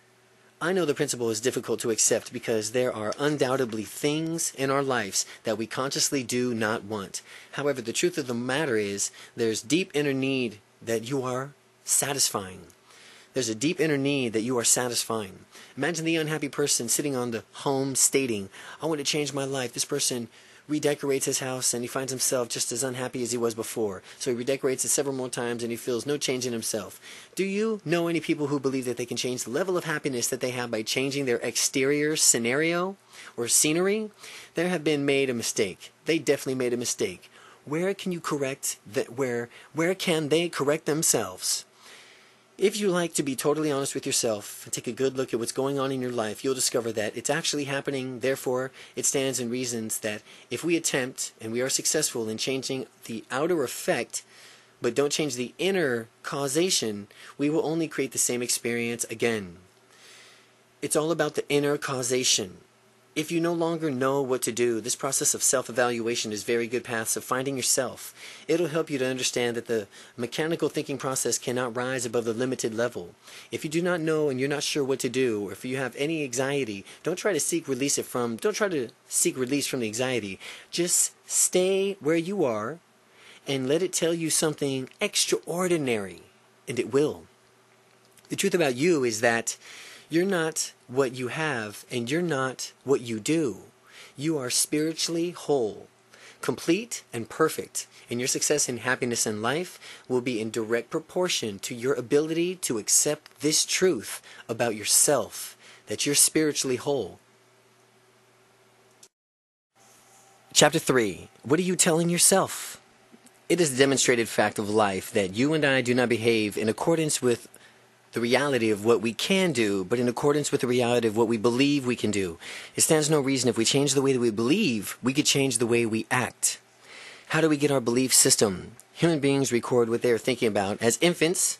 I know the principle is difficult to accept because there are undoubtedly things in our lives that we consciously do not want. However, the truth of the matter is there's deep inner need that you are satisfying. There's a deep inner need that you are satisfying. Imagine the unhappy person sitting on the home stating, I want to change my life. This person redecorates his house and he finds himself just as unhappy as he was before. So he redecorates it several more times and he feels no change in himself. Do you know any people who believe that they can change the level of happiness that they have by changing their exterior scenario or scenery? There have been made a mistake. They definitely made a mistake. Where can you correct that where where can they correct themselves? If you like to be totally honest with yourself and take a good look at what's going on in your life, you'll discover that it's actually happening. Therefore, it stands and reasons that if we attempt and we are successful in changing the outer effect, but don't change the inner causation, we will only create the same experience again. It's all about the inner causation. If you no longer know what to do, this process of self-evaluation is very good paths of finding yourself. It'll help you to understand that the mechanical thinking process cannot rise above the limited level. If you do not know and you're not sure what to do, or if you have any anxiety, don't try to seek release it from, don't try to seek release from the anxiety. Just stay where you are and let it tell you something extraordinary, and it will. The truth about you is that you're not what you have, and you're not what you do. You are spiritually whole, complete, and perfect, and your success and happiness in life will be in direct proportion to your ability to accept this truth about yourself that you're spiritually whole. Chapter 3 What are you telling yourself? It is a demonstrated fact of life that you and I do not behave in accordance with the reality of what we can do, but in accordance with the reality of what we believe we can do. It stands no reason if we change the way that we believe, we could change the way we act. How do we get our belief system? Human beings record what they are thinking about. As infants,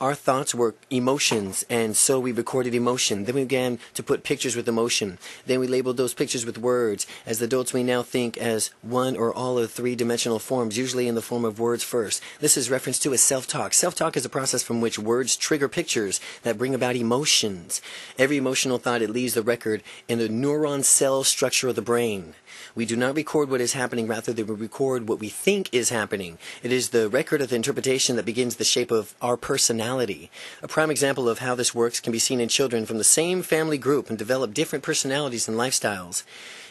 our thoughts were emotions, and so we recorded emotion. Then we began to put pictures with emotion. Then we labeled those pictures with words. As adults, we now think as one or all of three dimensional forms, usually in the form of words first. This is reference to as self talk. Self talk is a process from which words trigger pictures that bring about emotions. Every emotional thought, it leaves the record in the neuron cell structure of the brain. We do not record what is happening, rather than we record what we think is happening. It is the record of the interpretation that begins the shape of our personality. A prime example of how this works can be seen in children from the same family group and develop different personalities and lifestyles.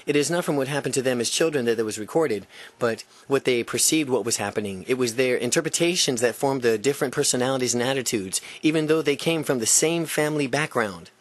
It is not from what happened to them as children that it was recorded, but what they perceived what was happening. It was their interpretations that formed the different personalities and attitudes, even though they came from the same family background.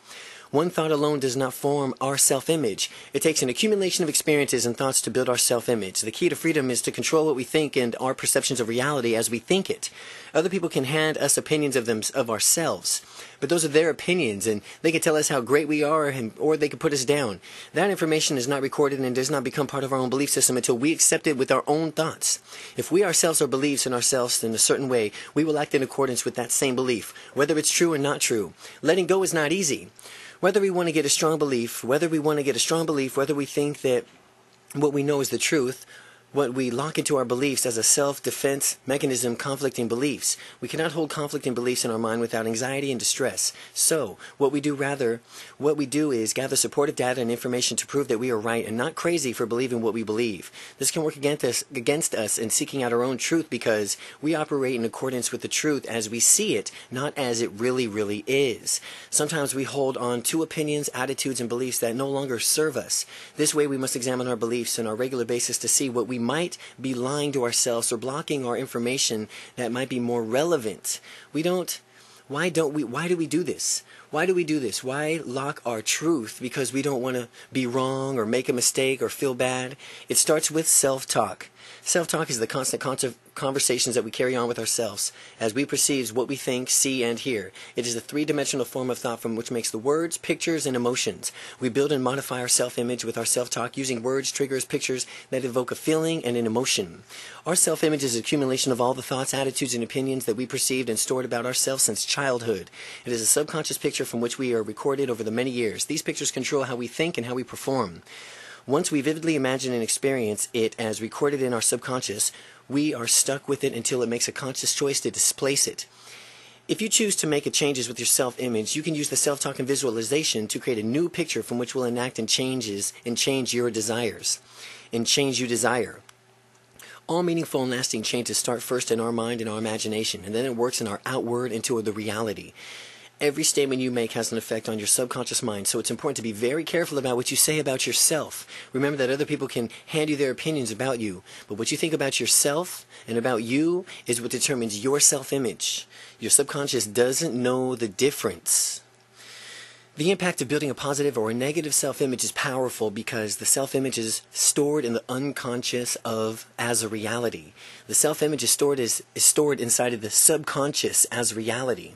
One thought alone does not form our self image. It takes an accumulation of experiences and thoughts to build our self image. The key to freedom is to control what we think and our perceptions of reality as we think it. Other people can hand us opinions of them of ourselves, but those are their opinions, and they can tell us how great we are, and, or they can put us down. That information is not recorded and does not become part of our own belief system until we accept it with our own thoughts. If we ourselves are beliefs in ourselves in a certain way, we will act in accordance with that same belief, whether it's true or not true. Letting go is not easy whether we want to get a strong belief, whether we want to get a strong belief, whether we think that what we know is the truth, what we lock into our beliefs as a self-defense mechanism conflicting beliefs. We cannot hold conflicting beliefs in our mind without anxiety and distress. So, what we do rather, what we do is gather supportive data and information to prove that we are right and not crazy for believing what we believe. This can work against us, against us in seeking out our own truth because we operate in accordance with the truth as we see it, not as it really, really is. Sometimes we hold on to opinions, attitudes, and beliefs that no longer serve us. This way we must examine our beliefs on a regular basis to see what we might be lying to ourselves or blocking our information that might be more relevant. We don't why don't we why do we do this? Why do we do this? Why lock our truth because we don't want to be wrong or make a mistake or feel bad? It starts with self-talk. Self-talk is the constant conversations that we carry on with ourselves as we perceive what we think, see, and hear. It is a three-dimensional form of thought from which makes the words, pictures, and emotions. We build and modify our self-image with our self-talk using words, triggers, pictures that evoke a feeling and an emotion. Our self-image is an accumulation of all the thoughts, attitudes, and opinions that we perceived and stored about ourselves since childhood. It is a subconscious picture from which we are recorded over the many years. These pictures control how we think and how we perform. Once we vividly imagine and experience it as recorded in our subconscious, we are stuck with it until it makes a conscious choice to displace it. If you choose to make changes with your self-image, you can use the self-talk and visualization to create a new picture from which will enact and changes and change your desires and change you desire. All meaningful and lasting changes start first in our mind and our imagination, and then it works in our outward into the reality. Every statement you make has an effect on your subconscious mind, so it's important to be very careful about what you say about yourself. Remember that other people can hand you their opinions about you, but what you think about yourself and about you is what determines your self image. Your subconscious doesn't know the difference. The impact of building a positive or a negative self-image is powerful because the self-image is stored in the unconscious of as a reality. The self-image is stored is, is stored inside of the subconscious as reality.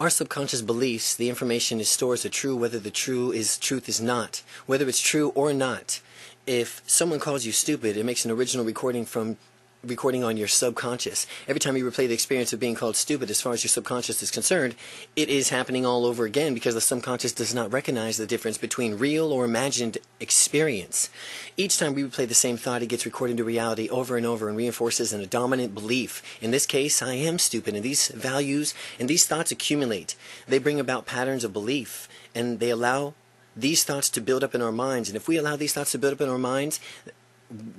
Our subconscious beliefs, the information is stores are true whether the true is truth is not. Whether it's true or not. If someone calls you stupid, it makes an original recording from recording on your subconscious. Every time you replay the experience of being called stupid, as far as your subconscious is concerned, it is happening all over again because the subconscious does not recognize the difference between real or imagined experience. Each time we replay the same thought, it gets recorded into reality over and over and reinforces in a dominant belief. In this case, I am stupid, and these values and these thoughts accumulate. They bring about patterns of belief, and they allow these thoughts to build up in our minds. And if we allow these thoughts to build up in our minds,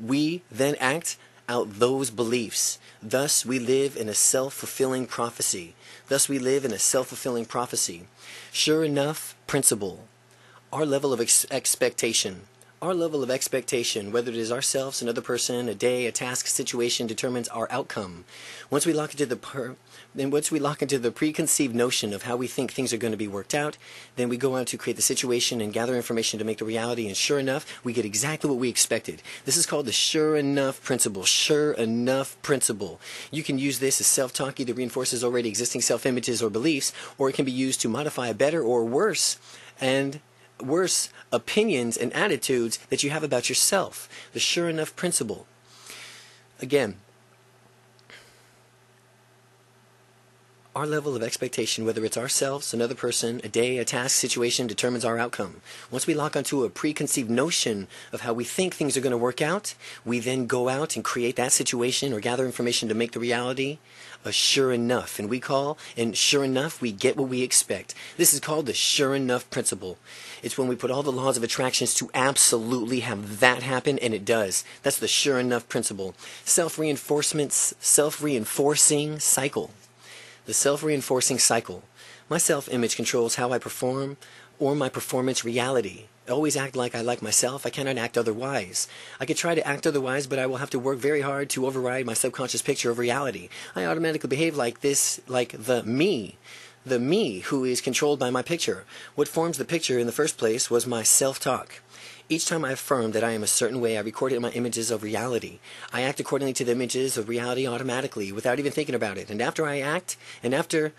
we then act out those beliefs. Thus, we live in a self fulfilling prophecy. Thus, we live in a self fulfilling prophecy. Sure enough, principle. Our level of ex- expectation. Our level of expectation, whether it is ourselves, another person, a day, a task, situation, determines our outcome. Once we lock into the per- then once we lock into the preconceived notion of how we think things are going to be worked out, then we go on to create the situation and gather information to make the reality. And sure enough, we get exactly what we expected. This is called the sure enough principle. Sure enough principle. You can use this as self-talk, either reinforces already existing self-images or beliefs, or it can be used to modify a better or worse and worse opinions and attitudes that you have about yourself. The sure enough principle. Again, our level of expectation, whether it's ourselves, another person, a day, a task, situation, determines our outcome. Once we lock onto a preconceived notion of how we think things are going to work out, we then go out and create that situation or gather information to make the reality a sure enough. And we call, and sure enough, we get what we expect. This is called the sure enough principle. It's when we put all the laws of attractions to absolutely have that happen, and it does. That's the sure enough principle. Self reinforcements, self reinforcing cycle. The self-reinforcing cycle. My self-image controls how I perform or my performance reality. I always act like I like myself. I cannot act otherwise. I could try to act otherwise, but I will have to work very hard to override my subconscious picture of reality. I automatically behave like this, like the me. The me who is controlled by my picture. What forms the picture in the first place was my self-talk. Each time I affirm that I am a certain way, I record it in my images of reality. I act accordingly to the images of reality automatically, without even thinking about it. And after I act, and after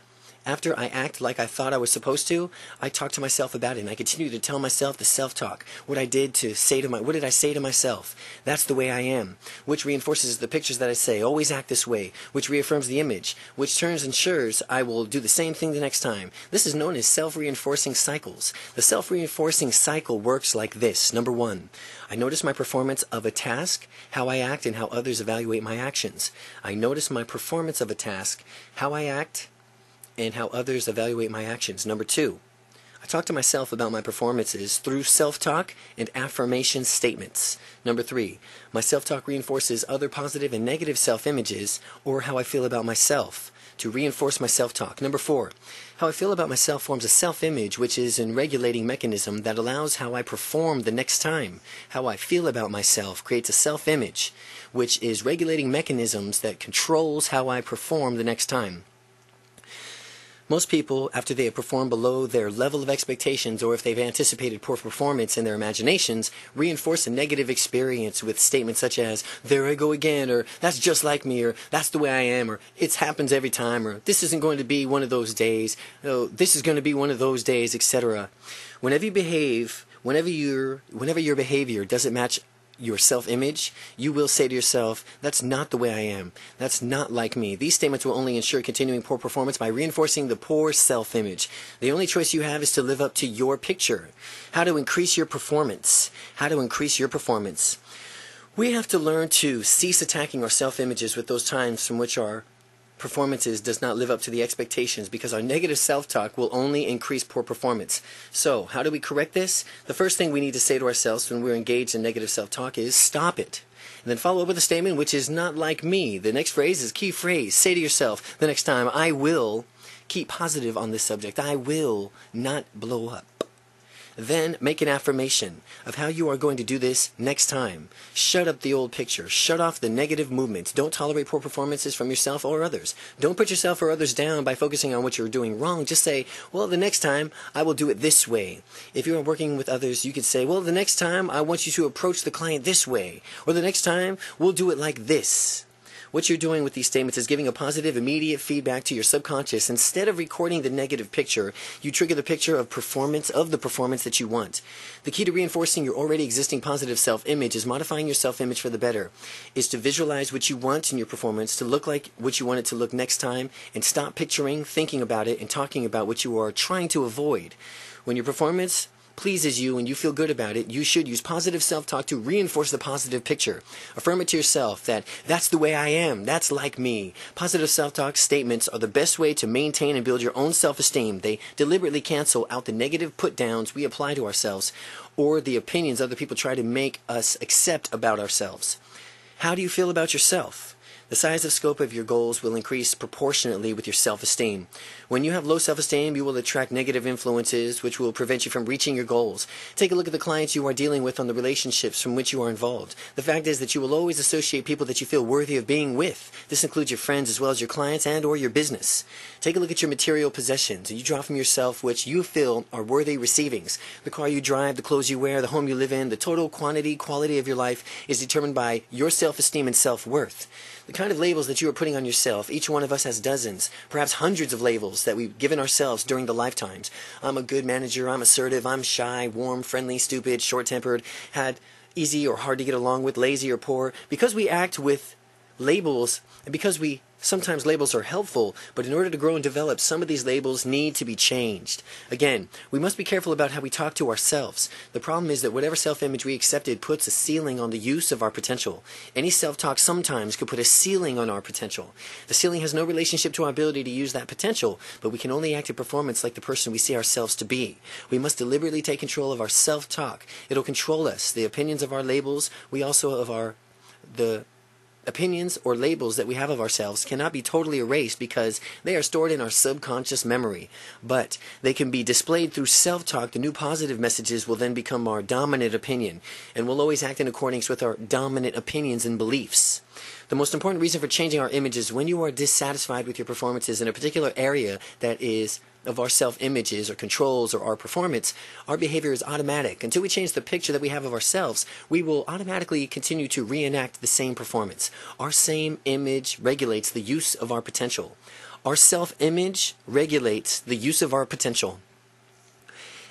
after I act like I thought I was supposed to, I talk to myself about it and I continue to tell myself the self-talk. What I did to say to my what did I say to myself? That's the way I am, which reinforces the pictures that I say. Always act this way, which reaffirms the image, which turns ensures I will do the same thing the next time. This is known as self-reinforcing cycles. The self-reinforcing cycle works like this. Number 1, I notice my performance of a task, how I act and how others evaluate my actions. I notice my performance of a task, how I act and how others evaluate my actions. Number two, I talk to myself about my performances through self talk and affirmation statements. Number three, my self talk reinforces other positive and negative self images or how I feel about myself to reinforce my self talk. Number four, how I feel about myself forms a self image, which is a regulating mechanism that allows how I perform the next time. How I feel about myself creates a self image, which is regulating mechanisms that controls how I perform the next time. Most people, after they have performed below their level of expectations or if they've anticipated poor performance in their imaginations, reinforce a negative experience with statements such as, there I go again, or that's just like me, or that's the way I am, or it happens every time, or this isn't going to be one of those days, oh, this is going to be one of those days, etc. Whenever you behave, whenever your, whenever your behavior doesn't match your self image, you will say to yourself, That's not the way I am. That's not like me. These statements will only ensure continuing poor performance by reinforcing the poor self image. The only choice you have is to live up to your picture. How to increase your performance. How to increase your performance. We have to learn to cease attacking our self images with those times from which our performances does not live up to the expectations because our negative self-talk will only increase poor performance. So, how do we correct this? The first thing we need to say to ourselves when we're engaged in negative self-talk is stop it. And then follow up with a statement which is not like me. The next phrase is key phrase. Say to yourself the next time, I will keep positive on this subject. I will not blow up. Then make an affirmation of how you are going to do this next time. Shut up the old picture. Shut off the negative movements. Don't tolerate poor performances from yourself or others. Don't put yourself or others down by focusing on what you're doing wrong. Just say, well, the next time I will do it this way. If you are working with others, you could say, well, the next time I want you to approach the client this way. Or the next time we'll do it like this. What you're doing with these statements is giving a positive, immediate feedback to your subconscious. Instead of recording the negative picture, you trigger the picture of performance, of the performance that you want. The key to reinforcing your already existing positive self-image is modifying your self-image for the better, is to visualize what you want in your performance, to look like what you want it to look next time, and stop picturing, thinking about it, and talking about what you are trying to avoid. When your performance pleases you and you feel good about it, you should use positive self-talk to reinforce the positive picture. Affirm it to yourself that that's the way I am, that's like me. Positive self-talk statements are the best way to maintain and build your own self-esteem. They deliberately cancel out the negative put-downs we apply to ourselves or the opinions other people try to make us accept about ourselves. How do you feel about yourself? The size of scope of your goals will increase proportionately with your self-esteem. When you have low self-esteem, you will attract negative influences which will prevent you from reaching your goals. Take a look at the clients you are dealing with on the relationships from which you are involved. The fact is that you will always associate people that you feel worthy of being with. This includes your friends as well as your clients and or your business. Take a look at your material possessions. and You draw from yourself which you feel are worthy receivings. The car you drive, the clothes you wear, the home you live in, the total quantity, quality of your life is determined by your self-esteem and self-worth. The kind of labels that you are putting on yourself, each one of us has dozens, perhaps hundreds of labels that we've given ourselves during the lifetimes. I'm a good manager, I'm assertive, I'm shy, warm, friendly, stupid, short-tempered, had easy or hard to get along with, lazy or poor. Because we act with labels, and because we Sometimes labels are helpful, but in order to grow and develop, some of these labels need to be changed. Again, we must be careful about how we talk to ourselves. The problem is that whatever self-image we accepted puts a ceiling on the use of our potential. Any self-talk sometimes could put a ceiling on our potential. The ceiling has no relationship to our ability to use that potential, but we can only act in performance like the person we see ourselves to be. We must deliberately take control of our self-talk. It'll control us, the opinions of our labels, we also of our the opinions or labels that we have of ourselves cannot be totally erased because they are stored in our subconscious memory. But they can be displayed through self-talk. The new positive messages will then become our dominant opinion and will always act in accordance with our dominant opinions and beliefs. The most important reason for changing our image is when you are dissatisfied with your performances in a particular area that is of our self-images or controls or our performance, our behavior is automatic. Until we change the picture that we have of ourselves, we will automatically continue to reenact the same performance. Our same image regulates the use of our potential. Our self-image regulates the use of our potential.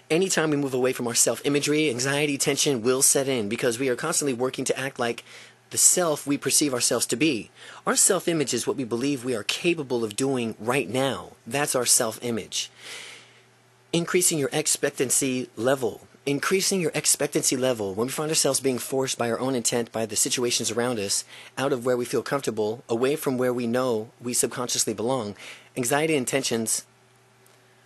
Anytime we move away from our self-imagery, anxiety, tension will set in because we are constantly working to act like the self we perceive ourselves to be. Our self image is what we believe we are capable of doing right now. That's our self image. Increasing your expectancy level. Increasing your expectancy level when we find ourselves being forced by our own intent, by the situations around us, out of where we feel comfortable, away from where we know we subconsciously belong, anxiety and tensions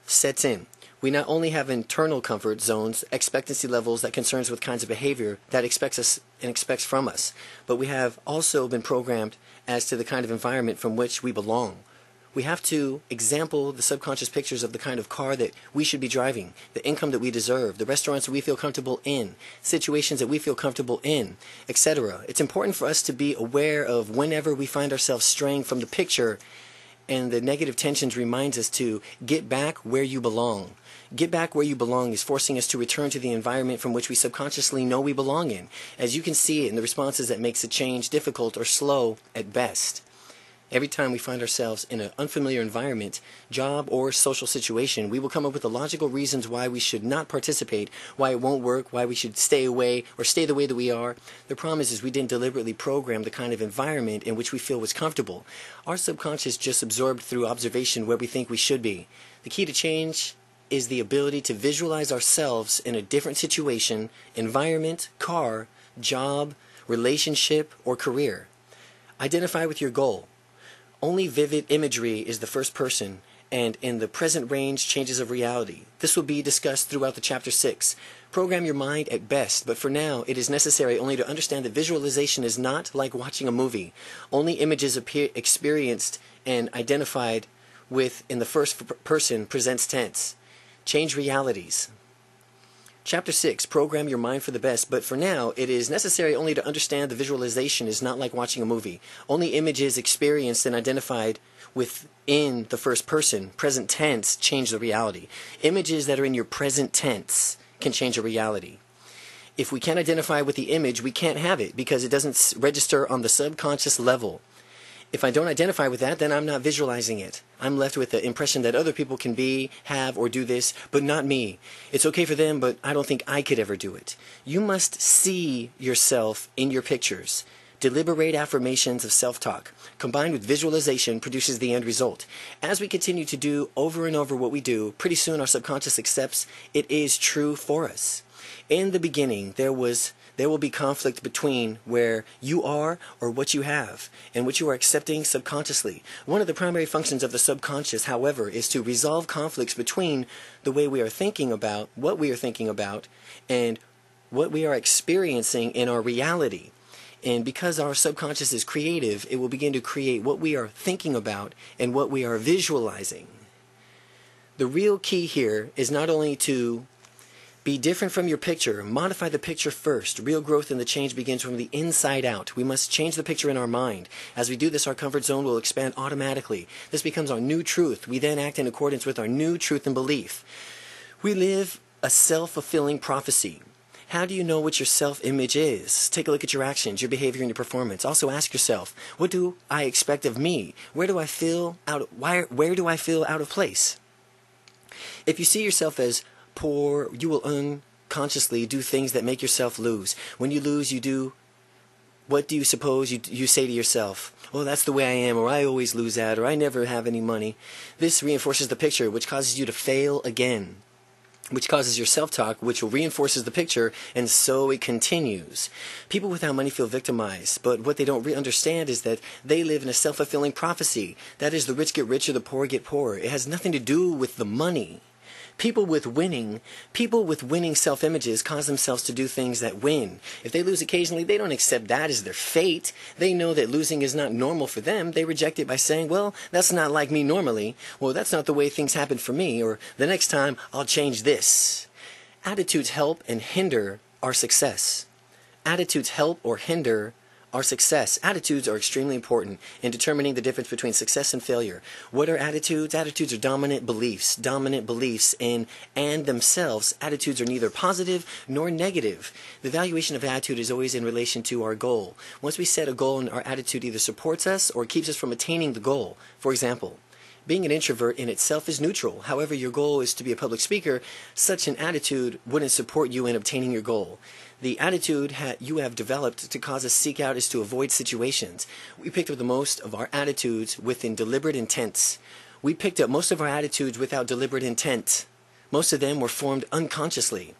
sets in we not only have internal comfort zones, expectancy levels that concerns with kinds of behavior that expects us and expects from us, but we have also been programmed as to the kind of environment from which we belong. We have to example the subconscious pictures of the kind of car that we should be driving, the income that we deserve, the restaurants that we feel comfortable in, situations that we feel comfortable in, etc. It's important for us to be aware of whenever we find ourselves straying from the picture and the negative tensions reminds us to get back where you belong. Get back where you belong is forcing us to return to the environment from which we subconsciously know we belong in. As you can see in the responses that makes a change difficult or slow at best. Every time we find ourselves in an unfamiliar environment, job, or social situation, we will come up with the logical reasons why we should not participate, why it won't work, why we should stay away or stay the way that we are. The problem is, is we didn't deliberately program the kind of environment in which we feel was comfortable. Our subconscious just absorbed through observation where we think we should be. The key to change is the ability to visualize ourselves in a different situation, environment, car, job, relationship, or career. Identify with your goal. Only vivid imagery is the first person, and in the present range changes of reality. This will be discussed throughout the chapter 6. Program your mind at best, but for now it is necessary only to understand that visualization is not like watching a movie. Only images appear experienced and identified with in the first person presents tense. Change realities. Chapter 6 Program your mind for the best, but for now, it is necessary only to understand the visualization is not like watching a movie. Only images experienced and identified within the first person, present tense, change the reality. Images that are in your present tense can change a reality. If we can't identify with the image, we can't have it because it doesn't register on the subconscious level. If I don't identify with that, then I'm not visualizing it. I'm left with the impression that other people can be, have, or do this, but not me. It's okay for them, but I don't think I could ever do it. You must see yourself in your pictures. Deliberate affirmations of self talk, combined with visualization, produces the end result. As we continue to do over and over what we do, pretty soon our subconscious accepts it is true for us. In the beginning, there was there will be conflict between where you are or what you have and what you are accepting subconsciously. One of the primary functions of the subconscious, however, is to resolve conflicts between the way we are thinking about what we are thinking about and what we are experiencing in our reality. And because our subconscious is creative, it will begin to create what we are thinking about and what we are visualizing. The real key here is not only to be different from your picture. Modify the picture first. Real growth and the change begins from the inside out. We must change the picture in our mind. As we do this, our comfort zone will expand automatically. This becomes our new truth. We then act in accordance with our new truth and belief. We live a self fulfilling prophecy. How do you know what your self image is? Take a look at your actions, your behavior, and your performance. Also ask yourself, what do I expect of me? Where do I feel out why, where do I feel out of place? If you see yourself as poor, you will unconsciously do things that make yourself lose. When you lose, you do what do you suppose you, you say to yourself? Oh, that's the way I am, or I always lose out, or I never have any money. This reinforces the picture, which causes you to fail again, which causes your self talk, which reinforces the picture, and so it continues. People without money feel victimized, but what they don't understand is that they live in a self fulfilling prophecy. That is, the rich get richer, the poor get poorer. It has nothing to do with the money. People with winning, people with winning self-images cause themselves to do things that win. If they lose occasionally, they don't accept that as their fate. They know that losing is not normal for them. They reject it by saying, well, that's not like me normally. Well, that's not the way things happen for me. Or the next time, I'll change this. Attitudes help and hinder our success. Attitudes help or hinder our success. Attitudes are extremely important in determining the difference between success and failure. What are attitudes? Attitudes are dominant beliefs. Dominant beliefs in and themselves. Attitudes are neither positive nor negative. The valuation of attitude is always in relation to our goal. Once we set a goal and our attitude either supports us or keeps us from attaining the goal. For example, being an introvert in itself is neutral. However, your goal is to be a public speaker, such an attitude wouldn't support you in obtaining your goal. The attitude ha- you have developed to cause us seek out is to avoid situations. We picked up the most of our attitudes within deliberate intents. We picked up most of our attitudes without deliberate intent. Most of them were formed unconsciously.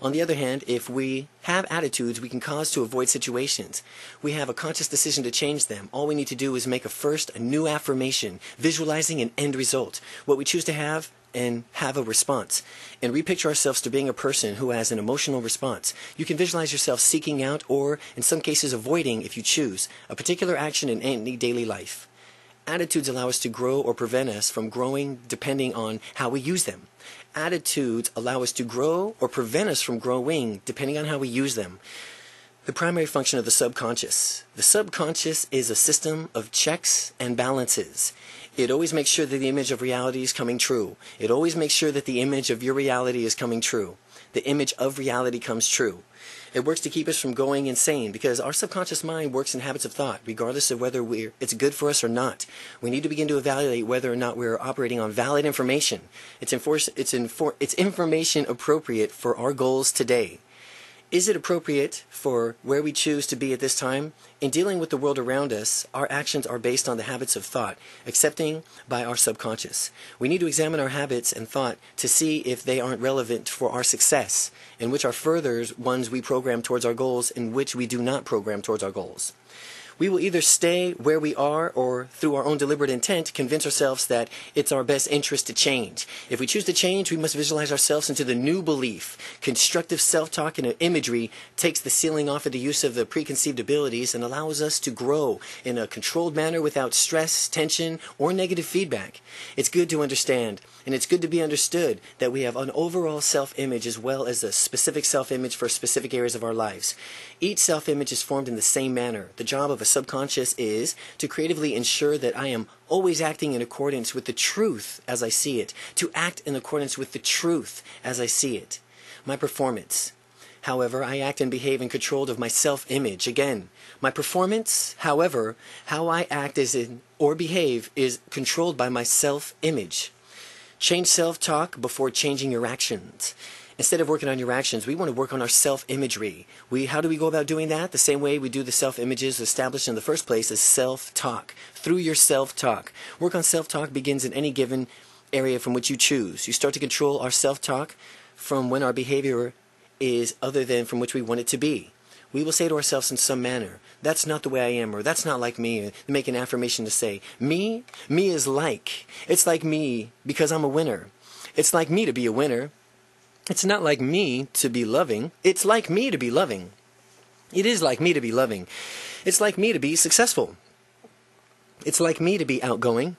On the other hand, if we have attitudes we can cause to avoid situations, we have a conscious decision to change them. All we need to do is make a first, a new affirmation, visualizing an end result. What we choose to have and have a response and repicture ourselves to being a person who has an emotional response. You can visualize yourself seeking out or, in some cases, avoiding, if you choose, a particular action in any daily life. Attitudes allow us to grow or prevent us from growing depending on how we use them. Attitudes allow us to grow or prevent us from growing depending on how we use them. The primary function of the subconscious. The subconscious is a system of checks and balances. It always makes sure that the image of reality is coming true. It always makes sure that the image of your reality is coming true. The image of reality comes true. It works to keep us from going insane because our subconscious mind works in habits of thought, regardless of whether we're, it's good for us or not. We need to begin to evaluate whether or not we're operating on valid information. It's, enforce, it's, infor, it's information appropriate for our goals today. Is it appropriate for where we choose to be at this time? In dealing with the world around us, our actions are based on the habits of thought, accepting by our subconscious. We need to examine our habits and thought to see if they aren't relevant for our success, and which are further ones we program towards our goals and which we do not program towards our goals. We will either stay where we are or, through our own deliberate intent, convince ourselves that it's our best interest to change. If we choose to change, we must visualize ourselves into the new belief. Constructive self talk and imagery takes the ceiling off of the use of the preconceived abilities and allows us to grow in a controlled manner without stress, tension, or negative feedback. It's good to understand, and it's good to be understood, that we have an overall self image as well as a specific self image for specific areas of our lives. Each self image is formed in the same manner. The job of a subconscious is to creatively ensure that I am always acting in accordance with the truth as I see it, to act in accordance with the truth as I see it. My performance. However, I act and behave in control of my self image. Again, my performance, however, how I act is in, or behave is controlled by my self image. Change self talk before changing your actions instead of working on your actions, we want to work on our self imagery. We, how do we go about doing that? The same way we do the self images established in the first place is self talk. Through your self talk. Work on self talk begins in any given area from which you choose. You start to control our self talk from when our behavior is other than from which we want it to be. We will say to ourselves in some manner, that's not the way I am, or that's not like me. Uh, make an affirmation to say, me, me is like. It's like me because I'm a winner. It's like me to be a winner. It's not like me to be loving. It's like me to be loving. It is like me to be loving. It's like me to be successful. It's like me to be outgoing.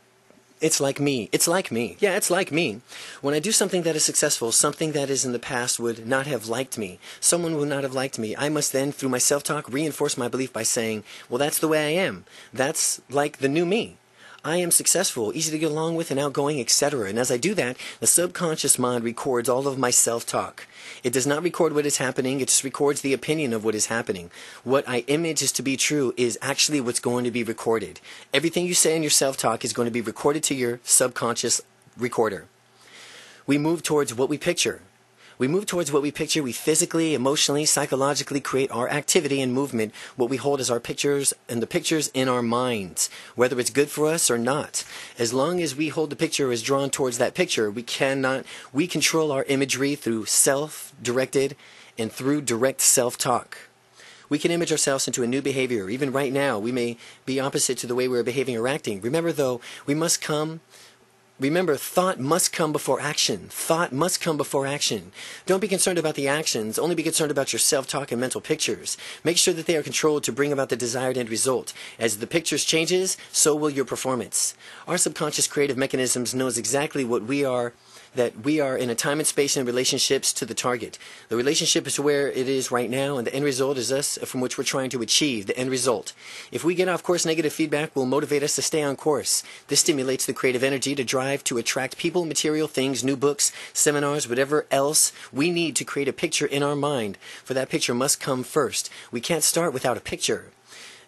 It's like me. It's like me. Yeah, it's like me. When I do something that is successful, something that is in the past would not have liked me, someone would not have liked me, I must then, through my self talk, reinforce my belief by saying, well, that's the way I am. That's like the new me. I am successful, easy to get along with, and outgoing, etc. And as I do that, the subconscious mind records all of my self talk. It does not record what is happening, it just records the opinion of what is happening. What I image is to be true is actually what's going to be recorded. Everything you say in your self talk is going to be recorded to your subconscious recorder. We move towards what we picture. We move towards what we picture. We physically, emotionally, psychologically create our activity and movement, what we hold as our pictures and the pictures in our minds, whether it's good for us or not. As long as we hold the picture as drawn towards that picture, we cannot, we control our imagery through self-directed and through direct self-talk. We can image ourselves into a new behavior. Even right now, we may be opposite to the way we're behaving or acting. Remember, though, we must come Remember, thought must come before action. Thought must come before action. Don't be concerned about the actions. Only be concerned about your self-talk and mental pictures. Make sure that they are controlled to bring about the desired end result. As the pictures changes, so will your performance. Our subconscious creative mechanisms knows exactly what we are that we are in a time and space and relationships to the target. The relationship is where it is right now, and the end result is us uh, from which we're trying to achieve the end result. If we get off course, negative feedback will motivate us to stay on course. This stimulates the creative energy to drive to attract people, material things, new books, seminars, whatever else we need to create a picture in our mind. For that picture must come first. We can't start without a picture.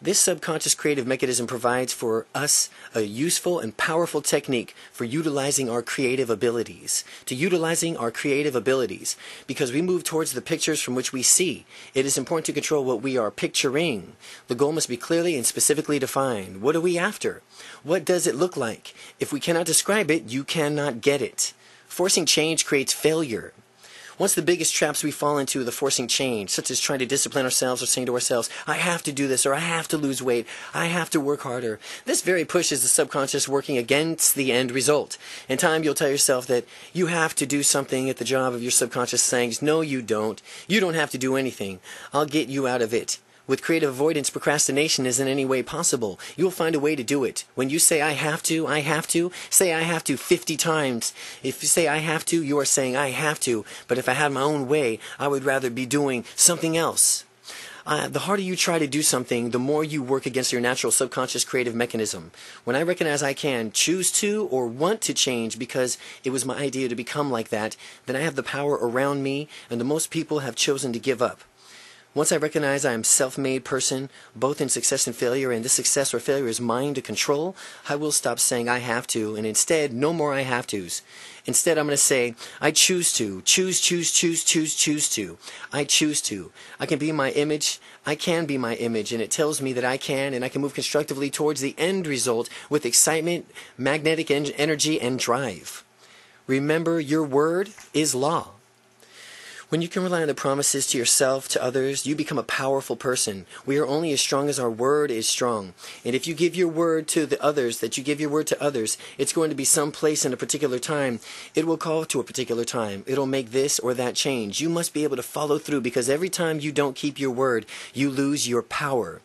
This subconscious creative mechanism provides for us a useful and powerful technique for utilizing our creative abilities. To utilizing our creative abilities. Because we move towards the pictures from which we see, it is important to control what we are picturing. The goal must be clearly and specifically defined. What are we after? What does it look like? If we cannot describe it, you cannot get it. Forcing change creates failure. What's the biggest traps we fall into the forcing change, such as trying to discipline ourselves or saying to ourselves, I have to do this, or I have to lose weight, I have to work harder. This very push is the subconscious working against the end result. In time, you'll tell yourself that you have to do something at the job of your subconscious saying, No, you don't. You don't have to do anything. I'll get you out of it. With creative avoidance, procrastination is in any way possible. You'll find a way to do it. When you say, I have to, I have to, say, I have to 50 times. If you say, I have to, you are saying, I have to. But if I had my own way, I would rather be doing something else. Uh, the harder you try to do something, the more you work against your natural subconscious creative mechanism. When I recognize I can choose to or want to change because it was my idea to become like that, then I have the power around me, and the most people have chosen to give up. Once I recognize I am self-made person, both in success and failure, and this success or failure is mine to control, I will stop saying I have to, and instead, no more I have tos. Instead, I'm going to say, I choose to. Choose, choose, choose, choose, choose to. I choose to. I can be my image. I can be my image, and it tells me that I can, and I can move constructively towards the end result with excitement, magnetic energy, and drive. Remember, your word is law. When you can rely on the promises to yourself, to others, you become a powerful person. We are only as strong as our word is strong. And if you give your word to the others, that you give your word to others, it's going to be some place in a particular time. It will call to a particular time. It'll make this or that change. You must be able to follow through because every time you don't keep your word, you lose your power.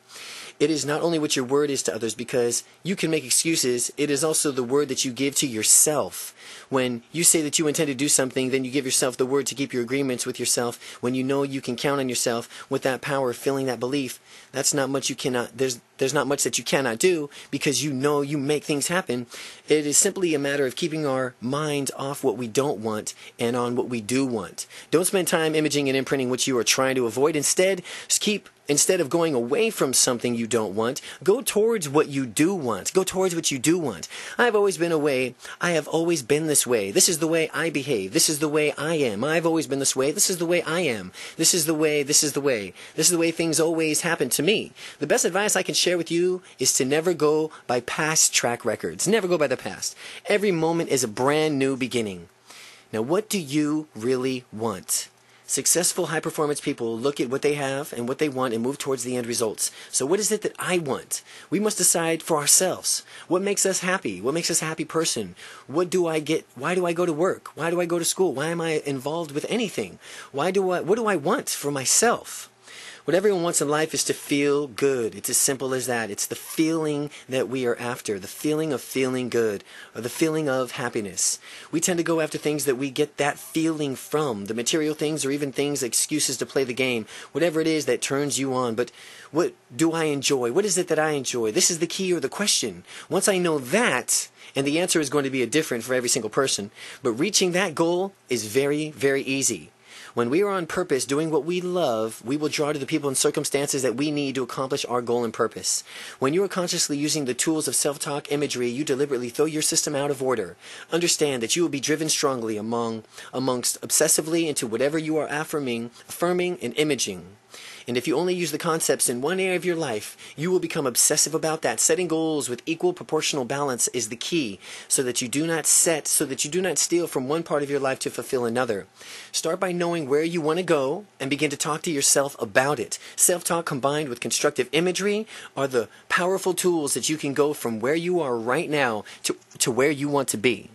It is not only what your word is to others because you can make excuses, it is also the word that you give to yourself. When you say that you intend to do something, then you give yourself the word to keep your agreements with yourself. When you know you can count on yourself with that power, filling that belief, that's not much you cannot, there's, there's not much that you cannot do because you know you make things happen. It is simply a matter of keeping our minds off what we don't want and on what we do want. Don't spend time imaging and imprinting what you are trying to avoid. Instead, just keep Instead of going away from something you don't want, go towards what you do want. Go towards what you do want. I've always been away. I have always been this way. This is the way I behave. This is the way I am. I've always been this way. This is the way I am. This is the way. This is the way. This is the way things always happen to me. The best advice I can share with you is to never go by past track records. Never go by the past. Every moment is a brand new beginning. Now, what do you really want? Successful high performance people look at what they have and what they want and move towards the end results. So, what is it that I want? We must decide for ourselves. What makes us happy? What makes us a happy person? What do I get? Why do I go to work? Why do I go to school? Why am I involved with anything? Why do I, what do I want for myself? What everyone wants in life is to feel good. It's as simple as that. It's the feeling that we are after, the feeling of feeling good, or the feeling of happiness. We tend to go after things that we get that feeling from, the material things or even things, excuses to play the game, whatever it is that turns you on. But what do I enjoy? What is it that I enjoy? This is the key or the question. Once I know that, and the answer is going to be a different for every single person, but reaching that goal is very, very easy. When we are on purpose doing what we love, we will draw to the people and circumstances that we need to accomplish our goal and purpose. When you are consciously using the tools of self talk imagery, you deliberately throw your system out of order. Understand that you will be driven strongly among amongst obsessively into whatever you are affirming, affirming and imaging. And if you only use the concepts in one area of your life, you will become obsessive about that. Setting goals with equal proportional balance is the key so that you do not set, so that you do not steal from one part of your life to fulfill another. Start by knowing where you want to go and begin to talk to yourself about it. Self talk combined with constructive imagery are the powerful tools that you can go from where you are right now to, to where you want to be.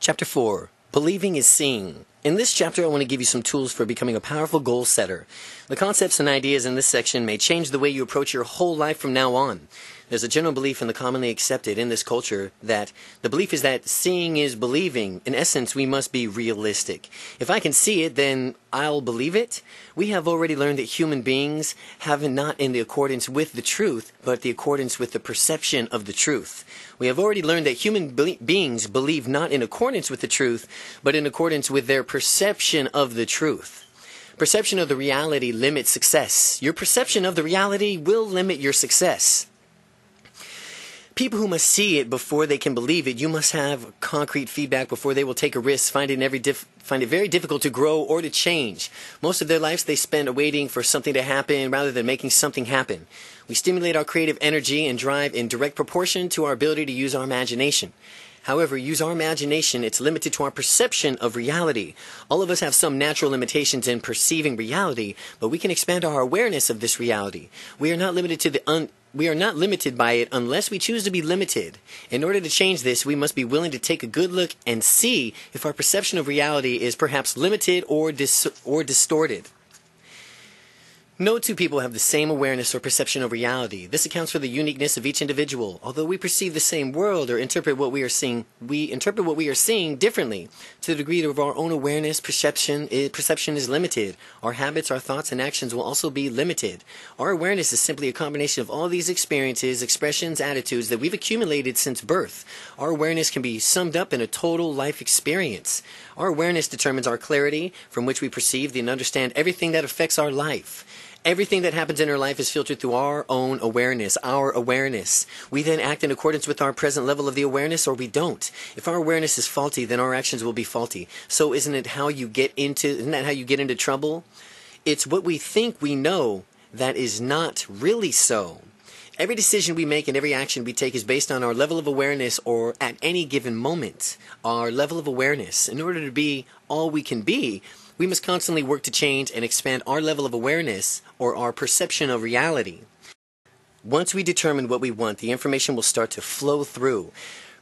Chapter 4 Believing is Seeing. In this chapter, I want to give you some tools for becoming a powerful goal setter. The concepts and ideas in this section may change the way you approach your whole life from now on. There's a general belief in the commonly accepted in this culture that the belief is that seeing is believing. In essence, we must be realistic. If I can see it, then I'll believe it. We have already learned that human beings have not in the accordance with the truth, but the accordance with the perception of the truth. We have already learned that human be- beings believe not in accordance with the truth, but in accordance with their perception of the truth. Perception of the reality limits success. Your perception of the reality will limit your success people who must see it before they can believe it. You must have concrete feedback before they will take a risk, find it, every find it very difficult to grow or to change. Most of their lives they spend waiting for something to happen rather than making something happen. We stimulate our creative energy and drive in direct proportion to our ability to use our imagination. However, use our imagination, it's limited to our perception of reality. All of us have some natural limitations in perceiving reality, but we can expand our awareness of this reality. We are not limited to the un- we are not limited by it unless we choose to be limited. In order to change this, we must be willing to take a good look and see if our perception of reality is perhaps limited or dis- or distorted. No two people have the same awareness or perception of reality. This accounts for the uniqueness of each individual. Although we perceive the same world or interpret what we are seeing, we interpret what we are seeing differently. To the degree of our own awareness, perception is, perception is limited. Our habits, our thoughts, and actions will also be limited. Our awareness is simply a combination of all these experiences, expressions, attitudes that we've accumulated since birth. Our awareness can be summed up in a total life experience. Our awareness determines our clarity from which we perceive and understand everything that affects our life. Everything that happens in our life is filtered through our own awareness, our awareness. We then act in accordance with our present level of the awareness or we don't. If our awareness is faulty, then our actions will be faulty. So isn't it how you get into, isn't that how you get into trouble? It's what we think we know that is not really so. Every decision we make and every action we take is based on our level of awareness or at any given moment, our level of awareness. In order to be all we can be, we must constantly work to change and expand our level of awareness or our perception of reality. Once we determine what we want, the information will start to flow through.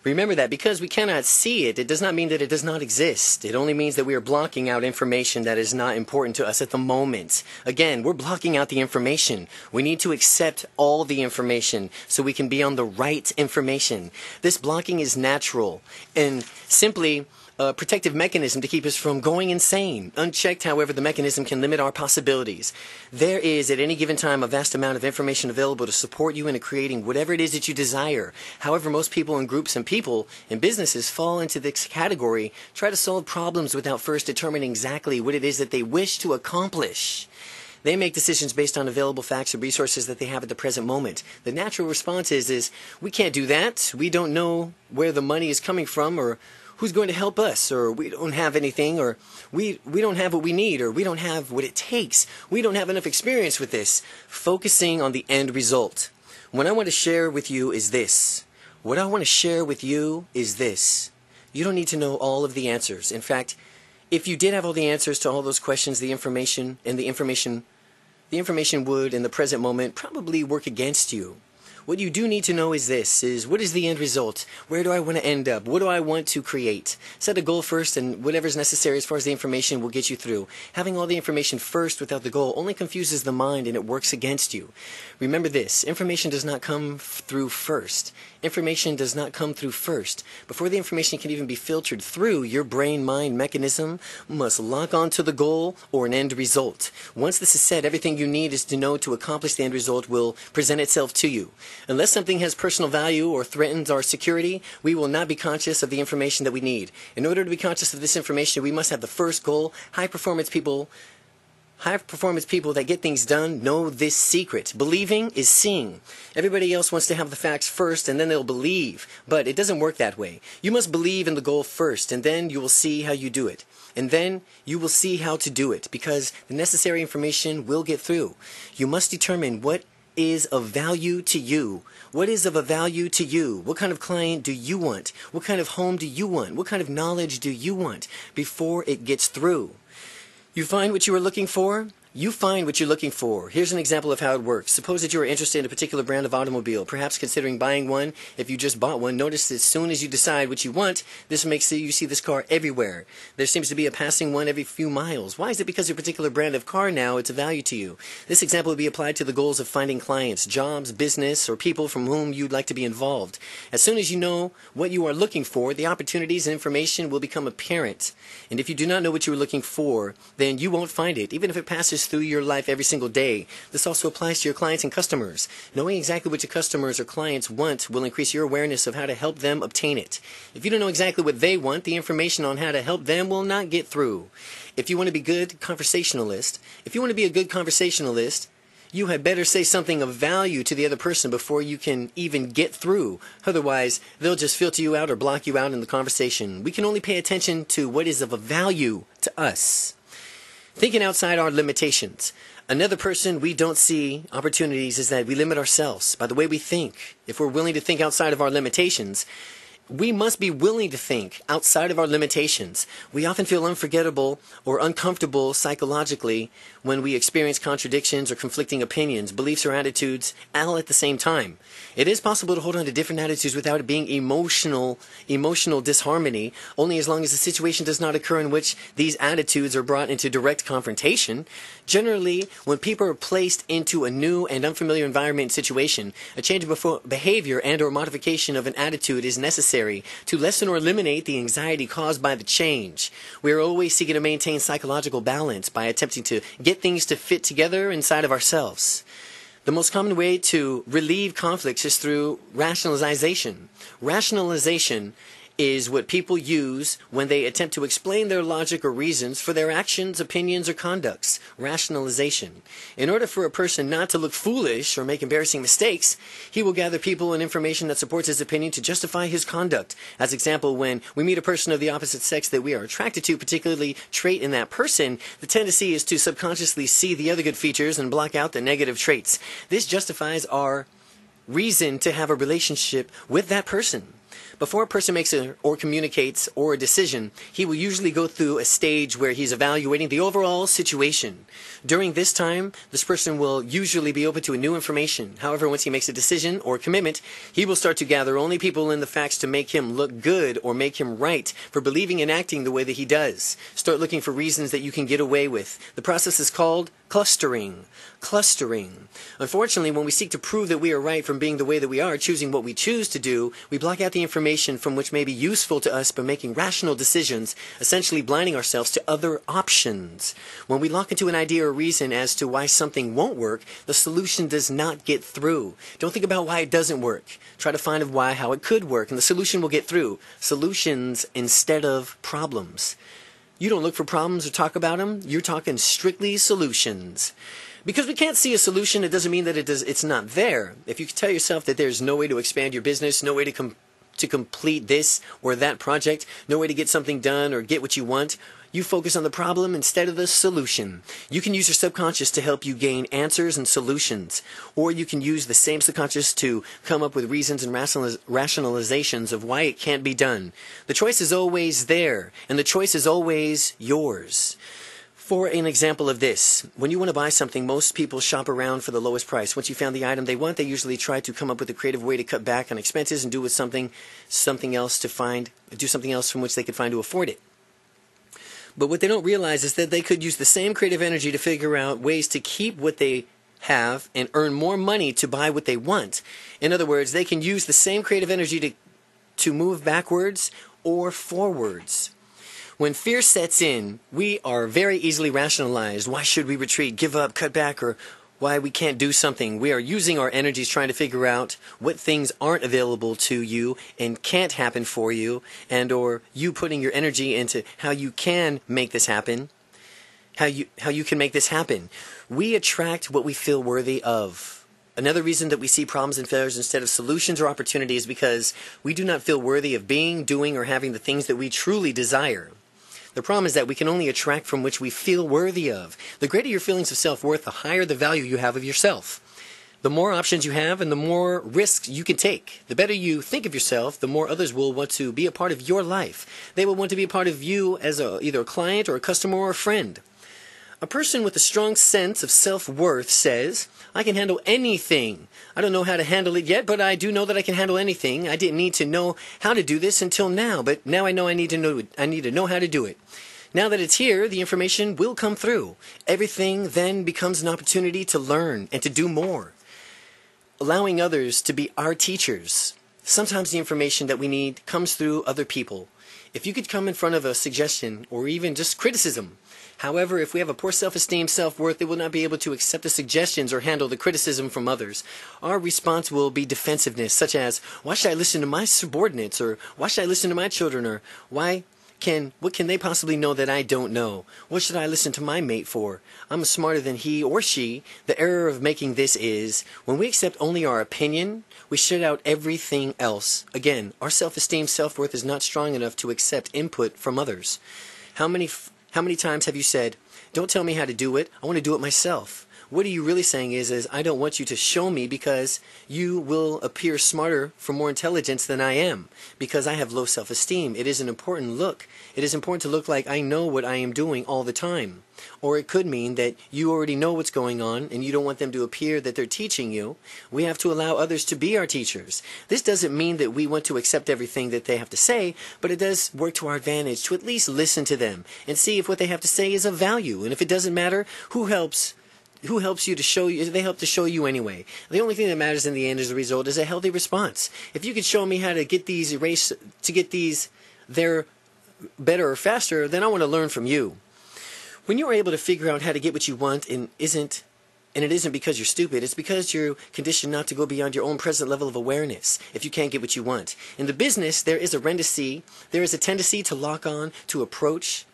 Remember that because we cannot see it, it does not mean that it does not exist. It only means that we are blocking out information that is not important to us at the moment. Again, we're blocking out the information. We need to accept all the information so we can be on the right information. This blocking is natural and simply a protective mechanism to keep us from going insane. Unchecked, however, the mechanism can limit our possibilities. There is, at any given time, a vast amount of information available to support you in creating whatever it is that you desire. However, most people and groups and people and businesses fall into this category, try to solve problems without first determining exactly what it is that they wish to accomplish. They make decisions based on available facts and resources that they have at the present moment. The natural response is, is we can't do that. We don't know where the money is coming from or who's going to help us or we don't have anything or we we don't have what we need or we don't have what it takes. We don't have enough experience with this. Focusing on the end result. What i want to share with you is this. What i want to share with you is this. You don't need to know all of the answers. In fact if you did have all the answers to all those questions the information and the information the information would in the present moment probably work against you what you do need to know is this, is what is the end result? Where do I want to end up? What do I want to create? Set a goal first and whatever's necessary as far as the information will get you through. Having all the information first without the goal only confuses the mind and it works against you. Remember this, information does not come through first. Information does not come through first. Before the information can even be filtered through, your brain-mind mechanism must lock onto the goal or an end result. Once this is said, everything you need is to know to accomplish the end result will present itself to you. Unless something has personal value or threatens our security, we will not be conscious of the information that we need. In order to be conscious of this information, we must have the first goal. High performance people High performance people that get things done know this secret. Believing is seeing. Everybody else wants to have the facts first and then they'll believe. But it doesn't work that way. You must believe in the goal first and then you will see how you do it. And then you will see how to do it because the necessary information will get through. You must determine what is of value to you? What is of a value to you? What kind of client do you want? What kind of home do you want? What kind of knowledge do you want before it gets through? You find what you are looking for? You find what you're looking for. Here's an example of how it works. Suppose that you are interested in a particular brand of automobile, perhaps considering buying one. If you just bought one, notice that as soon as you decide what you want, this makes you see this car everywhere. There seems to be a passing one every few miles. Why is it because a particular brand of car now it's a value to you? This example would be applied to the goals of finding clients, jobs, business, or people from whom you'd like to be involved. As soon as you know what you are looking for, the opportunities and information will become apparent. And if you do not know what you are looking for, then you won't find it, even if it passes through your life every single day. This also applies to your clients and customers. Knowing exactly what your customers or clients want will increase your awareness of how to help them obtain it. If you don't know exactly what they want, the information on how to help them will not get through. If you want to be good conversationalist, if you want to be a good conversationalist, you had better say something of value to the other person before you can even get through. Otherwise, they'll just filter you out or block you out in the conversation. We can only pay attention to what is of a value to us. Thinking outside our limitations. Another person we don't see opportunities is that we limit ourselves by the way we think. If we're willing to think outside of our limitations, we must be willing to think outside of our limitations. We often feel unforgettable or uncomfortable psychologically when we experience contradictions or conflicting opinions, beliefs, or attitudes all at the same time. It is possible to hold on to different attitudes without it being emotional, emotional disharmony, only as long as the situation does not occur in which these attitudes are brought into direct confrontation. Generally, when people are placed into a new and unfamiliar environment and situation, a change of behavior and or modification of an attitude is necessary to lessen or eliminate the anxiety caused by the change. We are always seeking to maintain psychological balance by attempting to get things to fit together inside of ourselves. The most common way to relieve conflicts is through rationalization. Rationalization is what people use when they attempt to explain their logic or reasons for their actions, opinions, or conducts. Rationalization. In order for a person not to look foolish or make embarrassing mistakes, he will gather people and information that supports his opinion to justify his conduct. As example, when we meet a person of the opposite sex that we are attracted to, particularly trait in that person, the tendency is to subconsciously see the other good features and block out the negative traits. This justifies our reason to have a relationship with that person. Before a person makes a, or communicates or a decision, he will usually go through a stage where he's evaluating the overall situation. During this time, this person will usually be open to new information. However, once he makes a decision or commitment, he will start to gather only people and the facts to make him look good or make him right for believing and acting the way that he does. Start looking for reasons that you can get away with. The process is called clustering. Clustering. Unfortunately, when we seek to prove that we are right from being the way that we are, choosing what we choose to do, we block out the information from which may be useful to us by making rational decisions, essentially blinding ourselves to other options. When we lock into an idea or reason as to why something won't work, the solution does not get through. Don't think about why it doesn't work. Try to find why how it could work, and the solution will get through. Solutions instead of problems. You don't look for problems or talk about them. You're talking strictly solutions. Because we can't see a solution, it doesn't mean that it does, it's not there. If you tell yourself that there's no way to expand your business, no way to com- to complete this or that project, no way to get something done or get what you want, you focus on the problem instead of the solution. You can use your subconscious to help you gain answers and solutions, or you can use the same subconscious to come up with reasons and rationalizations of why it can't be done. The choice is always there, and the choice is always yours. For an example of this, when you want to buy something, most people shop around for the lowest price. Once you found the item they want, they usually try to come up with a creative way to cut back on expenses and do with something something else to find do something else from which they could find to afford it. But what they don't realize is that they could use the same creative energy to figure out ways to keep what they have and earn more money to buy what they want. In other words, they can use the same creative energy to, to move backwards or forwards. When fear sets in, we are very easily rationalized. Why should we retreat, give up, cut back, or why we can't do something. We are using our energies trying to figure out what things aren't available to you and can't happen for you, and or you putting your energy into how you can make this happen, how you how you can make this happen. We attract what we feel worthy of. Another reason that we see problems and failures instead of solutions or opportunities because we do not feel worthy of being, doing, or having the things that we truly desire. The problem is that we can only attract from which we feel worthy of. The greater your feelings of self worth, the higher the value you have of yourself. The more options you have and the more risks you can take. The better you think of yourself, the more others will want to be a part of your life. They will want to be a part of you as a, either a client or a customer or a friend. A person with a strong sense of self worth says, I can handle anything. I don't know how to handle it yet, but I do know that I can handle anything. I didn't need to know how to do this until now, but now I know I need to know I need to know how to do it. Now that it's here, the information will come through. Everything then becomes an opportunity to learn and to do more. Allowing others to be our teachers. Sometimes the information that we need comes through other people. If you could come in front of a suggestion or even just criticism, However, if we have a poor self esteem, self worth, they will not be able to accept the suggestions or handle the criticism from others. Our response will be defensiveness, such as, Why should I listen to my subordinates? or Why should I listen to my children? or Why can what can they possibly know that I don't know? What should I listen to my mate for? I'm smarter than he or she. The error of making this is when we accept only our opinion, we shut out everything else. Again, our self-esteem, self-worth is not strong enough to accept input from others. How many how many times have you said, "Don't tell me how to do it. I want to do it myself." What are you really saying is, is I don't want you to show me because you will appear smarter for more intelligence than I am because I have low self-esteem. It is an important look. It is important to look like I know what I am doing all the time. Or it could mean that you already know what's going on and you don't want them to appear that they're teaching you. We have to allow others to be our teachers. This doesn't mean that we want to accept everything that they have to say, but it does work to our advantage to at least listen to them and see if what they have to say is of value. And if it doesn't matter, who helps who helps you to show you they help to show you anyway the only thing that matters in the end as a result is a healthy response if you could show me how to get these erase to get these there better or faster then i want to learn from you when you are able to figure out how to get what you want and isn't and it isn't because you're stupid, it's because you're conditioned not to go beyond your own present level of awareness if you can't get what you want. In the business, there is a tendency, there is a tendency to lock on, to approach,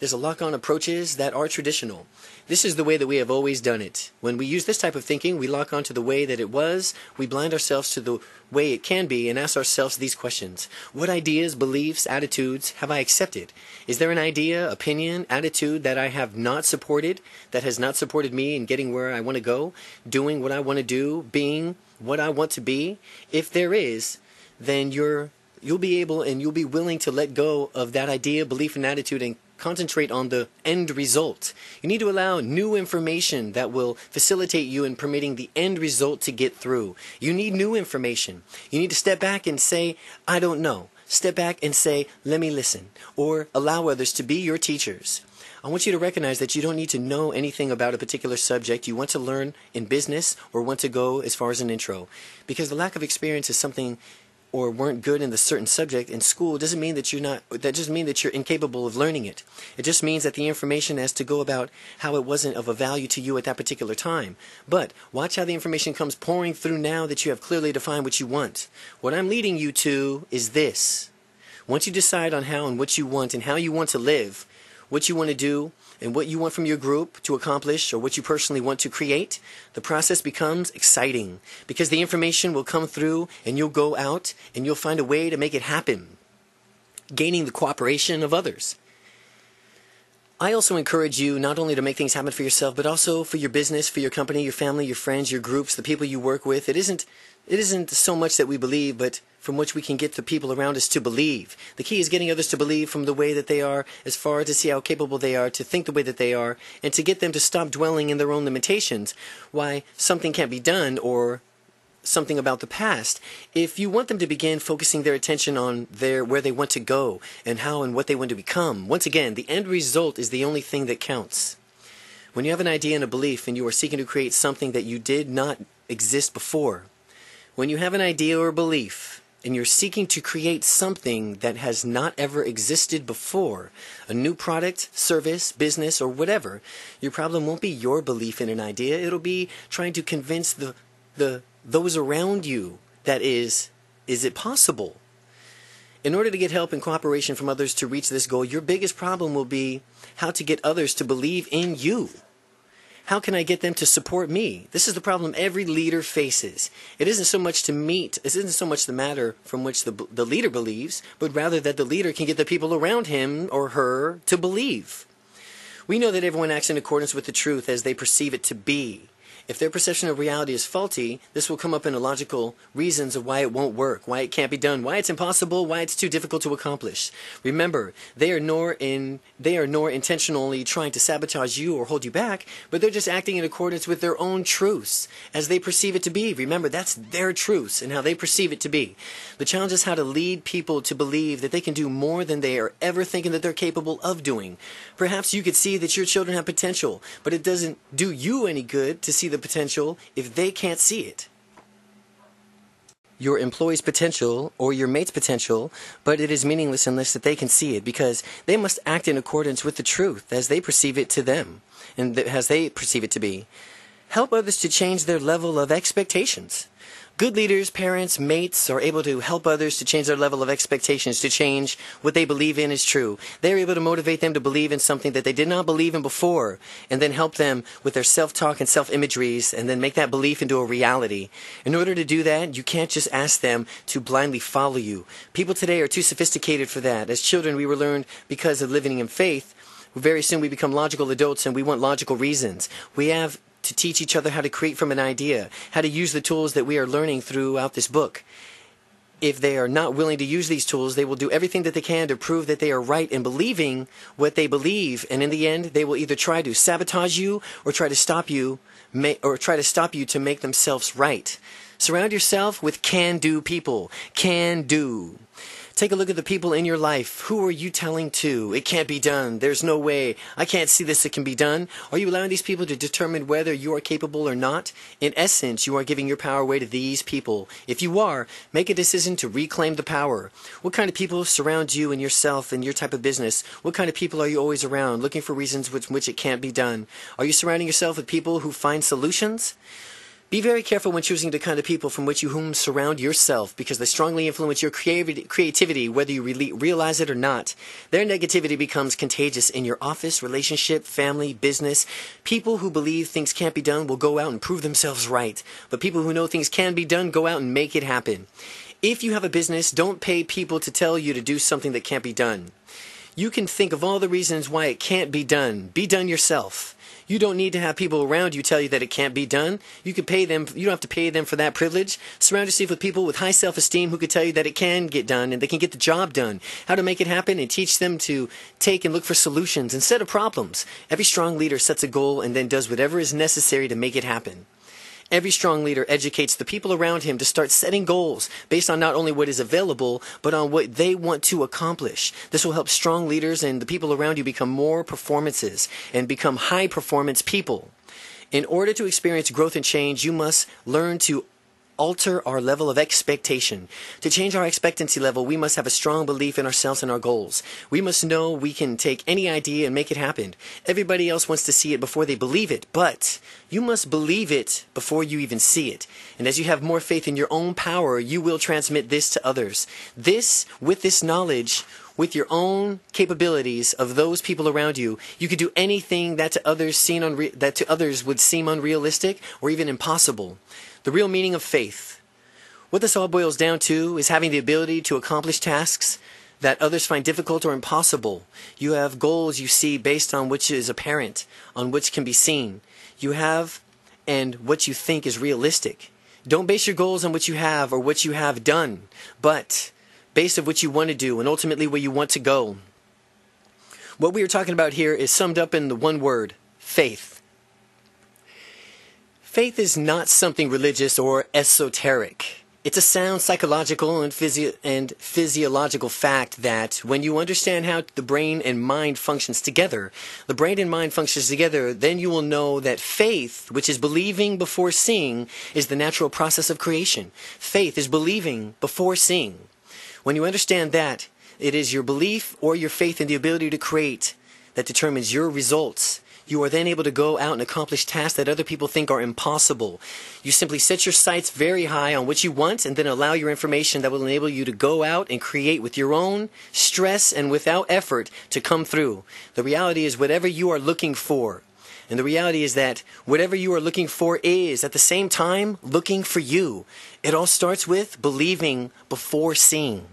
there's a lock on approaches that are traditional. This is the way that we have always done it. When we use this type of thinking, we lock on to the way that it was, we blind ourselves to the way it can be, and ask ourselves these questions What ideas, beliefs, attitudes have I accepted? Is there an idea, opinion, attitude that I have not supported, that has not supported me in getting where I want to go, doing what I want to do, being what I want to be? If there is, then you're you'll be able and you'll be willing to let go of that idea, belief, and attitude and concentrate on the end result. You need to allow new information that will facilitate you in permitting the end result to get through. You need new information. You need to step back and say, I don't know. Step back and say, let me listen. Or allow others to be your teachers. I want you to recognize that you don't need to know anything about a particular subject you want to learn in business or want to go as far as an intro. Because the lack of experience is something or weren't good in the certain subject in school doesn't mean that you're not that doesn't mean that you're incapable of learning it. It just means that the information has to go about how it wasn't of a value to you at that particular time. But watch how the information comes pouring through now that you have clearly defined what you want. What i'm leading you to is this. Once you decide on how and what you want and how you want to live what you want to do and what you want from your group to accomplish or what you personally want to create, the process becomes exciting because the information will come through and you'll go out and you'll find a way to make it happen, gaining the cooperation of others. I also encourage you not only to make things happen for yourself, but also for your business, for your company, your family, your friends, your groups, the people you work with. It isn't, it isn't so much that we believe, but from which we can get the people around us to believe. The key is getting others to believe from the way that they are, as far as to see how capable they are, to think the way that they are, and to get them to stop dwelling in their own limitations, why something can't be done or something about the past. If you want them to begin focusing their attention on their where they want to go and how and what they want to become, once again, the end result is the only thing that counts. When you have an idea and a belief and you are seeking to create something that you did not exist before, when you have an idea or belief and you're seeking to create something that has not ever existed before, a new product, service, business, or whatever, your problem won't be your belief in an idea. It'll be trying to convince the, the, those around you that is, is it possible? In order to get help and cooperation from others to reach this goal, your biggest problem will be how to get others to believe in you. How can I get them to support me? This is the problem every leader faces. It isn't so much to meet, it isn't so much the matter from which the, the leader believes, but rather that the leader can get the people around him or her to believe. We know that everyone acts in accordance with the truth as they perceive it to be. If their perception of reality is faulty, this will come up in illogical reasons of why it won't work, why it can't be done, why it's impossible, why it's too difficult to accomplish. Remember, they are nor in they are nor intentionally trying to sabotage you or hold you back, but they're just acting in accordance with their own truths as they perceive it to be. Remember, that's their truths and how they perceive it to be. The challenge is how to lead people to believe that they can do more than they are ever thinking that they're capable of doing. Perhaps you could see that your children have potential, but it doesn't do you any good to see the the potential if they can't see it. Your employee's potential or your mate's potential, but it is meaningless unless that they can see it because they must act in accordance with the truth as they perceive it to them and as they perceive it to be. Help others to change their level of expectations. Good leaders, parents, mates are able to help others to change their level of expectations, to change what they believe in is true. They're able to motivate them to believe in something that they did not believe in before, and then help them with their self talk and self imageries, and then make that belief into a reality. In order to do that, you can't just ask them to blindly follow you. People today are too sophisticated for that. As children, we were learned because of living in faith very soon we become logical adults and we want logical reasons. We have to teach each other how to create from an idea, how to use the tools that we are learning throughout this book. If they are not willing to use these tools, they will do everything that they can to prove that they are right in believing what they believe. And in the end, they will either try to sabotage you or try to stop you, or try to stop you to make themselves right. Surround yourself with can do people. Can do. Take a look at the people in your life. Who are you telling to? It can't be done. There's no way. I can't see this. It can be done. Are you allowing these people to determine whether you are capable or not? In essence, you are giving your power away to these people. If you are, make a decision to reclaim the power. What kind of people surround you and yourself and your type of business? What kind of people are you always around, looking for reasons with which it can't be done? Are you surrounding yourself with people who find solutions? Be very careful when choosing the kind of people from which you whom surround yourself because they strongly influence your creativity whether you re- realize it or not. Their negativity becomes contagious in your office, relationship, family, business. People who believe things can't be done will go out and prove themselves right. But people who know things can be done go out and make it happen. If you have a business, don't pay people to tell you to do something that can't be done. You can think of all the reasons why it can't be done. Be done yourself. You don't need to have people around you tell you that it can't be done. You can pay them, you don't have to pay them for that privilege. Surround yourself with people with high self esteem who can tell you that it can get done and they can get the job done, how to make it happen, and teach them to take and look for solutions instead of problems. Every strong leader sets a goal and then does whatever is necessary to make it happen. Every strong leader educates the people around him to start setting goals based on not only what is available, but on what they want to accomplish. This will help strong leaders and the people around you become more performances and become high performance people. In order to experience growth and change, you must learn to alter our level of expectation. To change our expectancy level, we must have a strong belief in ourselves and our goals. We must know we can take any idea and make it happen. Everybody else wants to see it before they believe it, but you must believe it before you even see it. And as you have more faith in your own power, you will transmit this to others. This, with this knowledge, with your own capabilities of those people around you, you could do anything that to others seen unre- that to others would seem unrealistic or even impossible. The real meaning of faith. What this all boils down to is having the ability to accomplish tasks that others find difficult or impossible. You have goals you see based on which is apparent, on which can be seen. You have and what you think is realistic. Don't base your goals on what you have or what you have done, but based on what you want to do and ultimately where you want to go. What we are talking about here is summed up in the one word faith. Faith is not something religious or esoteric. It's a sound psychological and, physio- and physiological fact that when you understand how the brain and mind functions together, the brain and mind functions together, then you will know that faith, which is believing before seeing, is the natural process of creation. Faith is believing before seeing. When you understand that, it is your belief or your faith in the ability to create that determines your results you are then able to go out and accomplish tasks that other people think are impossible. You simply set your sights very high on what you want and then allow your information that will enable you to go out and create with your own stress and without effort to come through. The reality is whatever you are looking for, and the reality is that whatever you are looking for is at the same time looking for you. It all starts with believing before seeing.